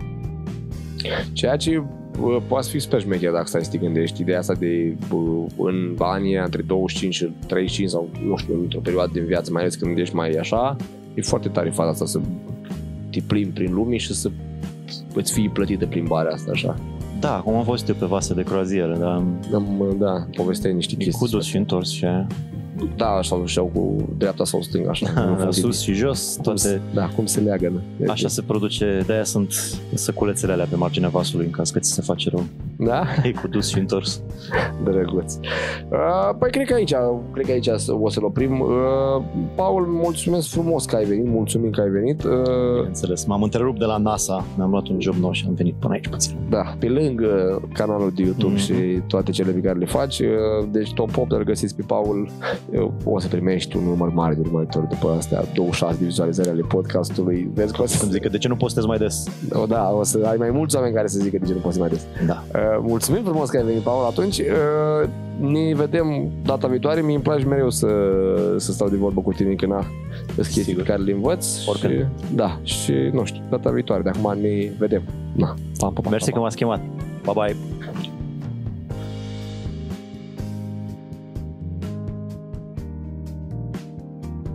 Ceea ce uh, poate fi super șmecher dacă stai să te gândești. Ideea asta de uh, în anii între 25 și 35 sau nu știu, într-o perioadă din viață, mai ales când ești mai așa, e foarte tare faza asta să te plimbi prin lume și să îți fie plătită plimbarea asta așa. Da, cum am fost eu pe vase de croazieră, dar Am, da, povesteai niște e chestii. cu dus și întors și aia. Da, sau știu cu dreapta sau stânga, așa. Nu fac sus și jos, Cum se, toate... da, cum se leagă. Da. Așa se produce, de-aia sunt săculețele alea pe marginea vasului în caz că ți se face rău. Da? E cu dus și întors. Drăguț. Uh, Păi cred că aici, cred că aici o să-l oprim. Uh, Paul, mulțumesc frumos că ai venit, mulțumim că ai venit. Uh, Bineînțeles. M-am întrerupt de la NASA, mi-am luat un job nou și am venit până aici puțin. Da, pe lângă canalul de YouTube Mhm. și toate cele pe care le faci, uh, deci Top 8 îl găsiți pe Paul, uh, o să primești un număr mare de urmăritori după astea, 26 de vizualizări ale podcastului, vezi că o să Să-mi zic că de ce nu postez mai des? O, da, o să ai mai mulți oameni care să zică de ce nu poți mai des. Da. Uh, mulțumim frumos că ai venit, Paul. Atunci uh, ne vedem data viitoare. Mie îmi place mereu să, să stau de vorbă cu tine când na, sunt chestii Sigur. pe care le învăț. Și, Oricând. da, și nu știu, data viitoare. De acum ne vedem. Na, pa, pa, pa, Mersi pa, că pa. m-ați chemat. Bye bye!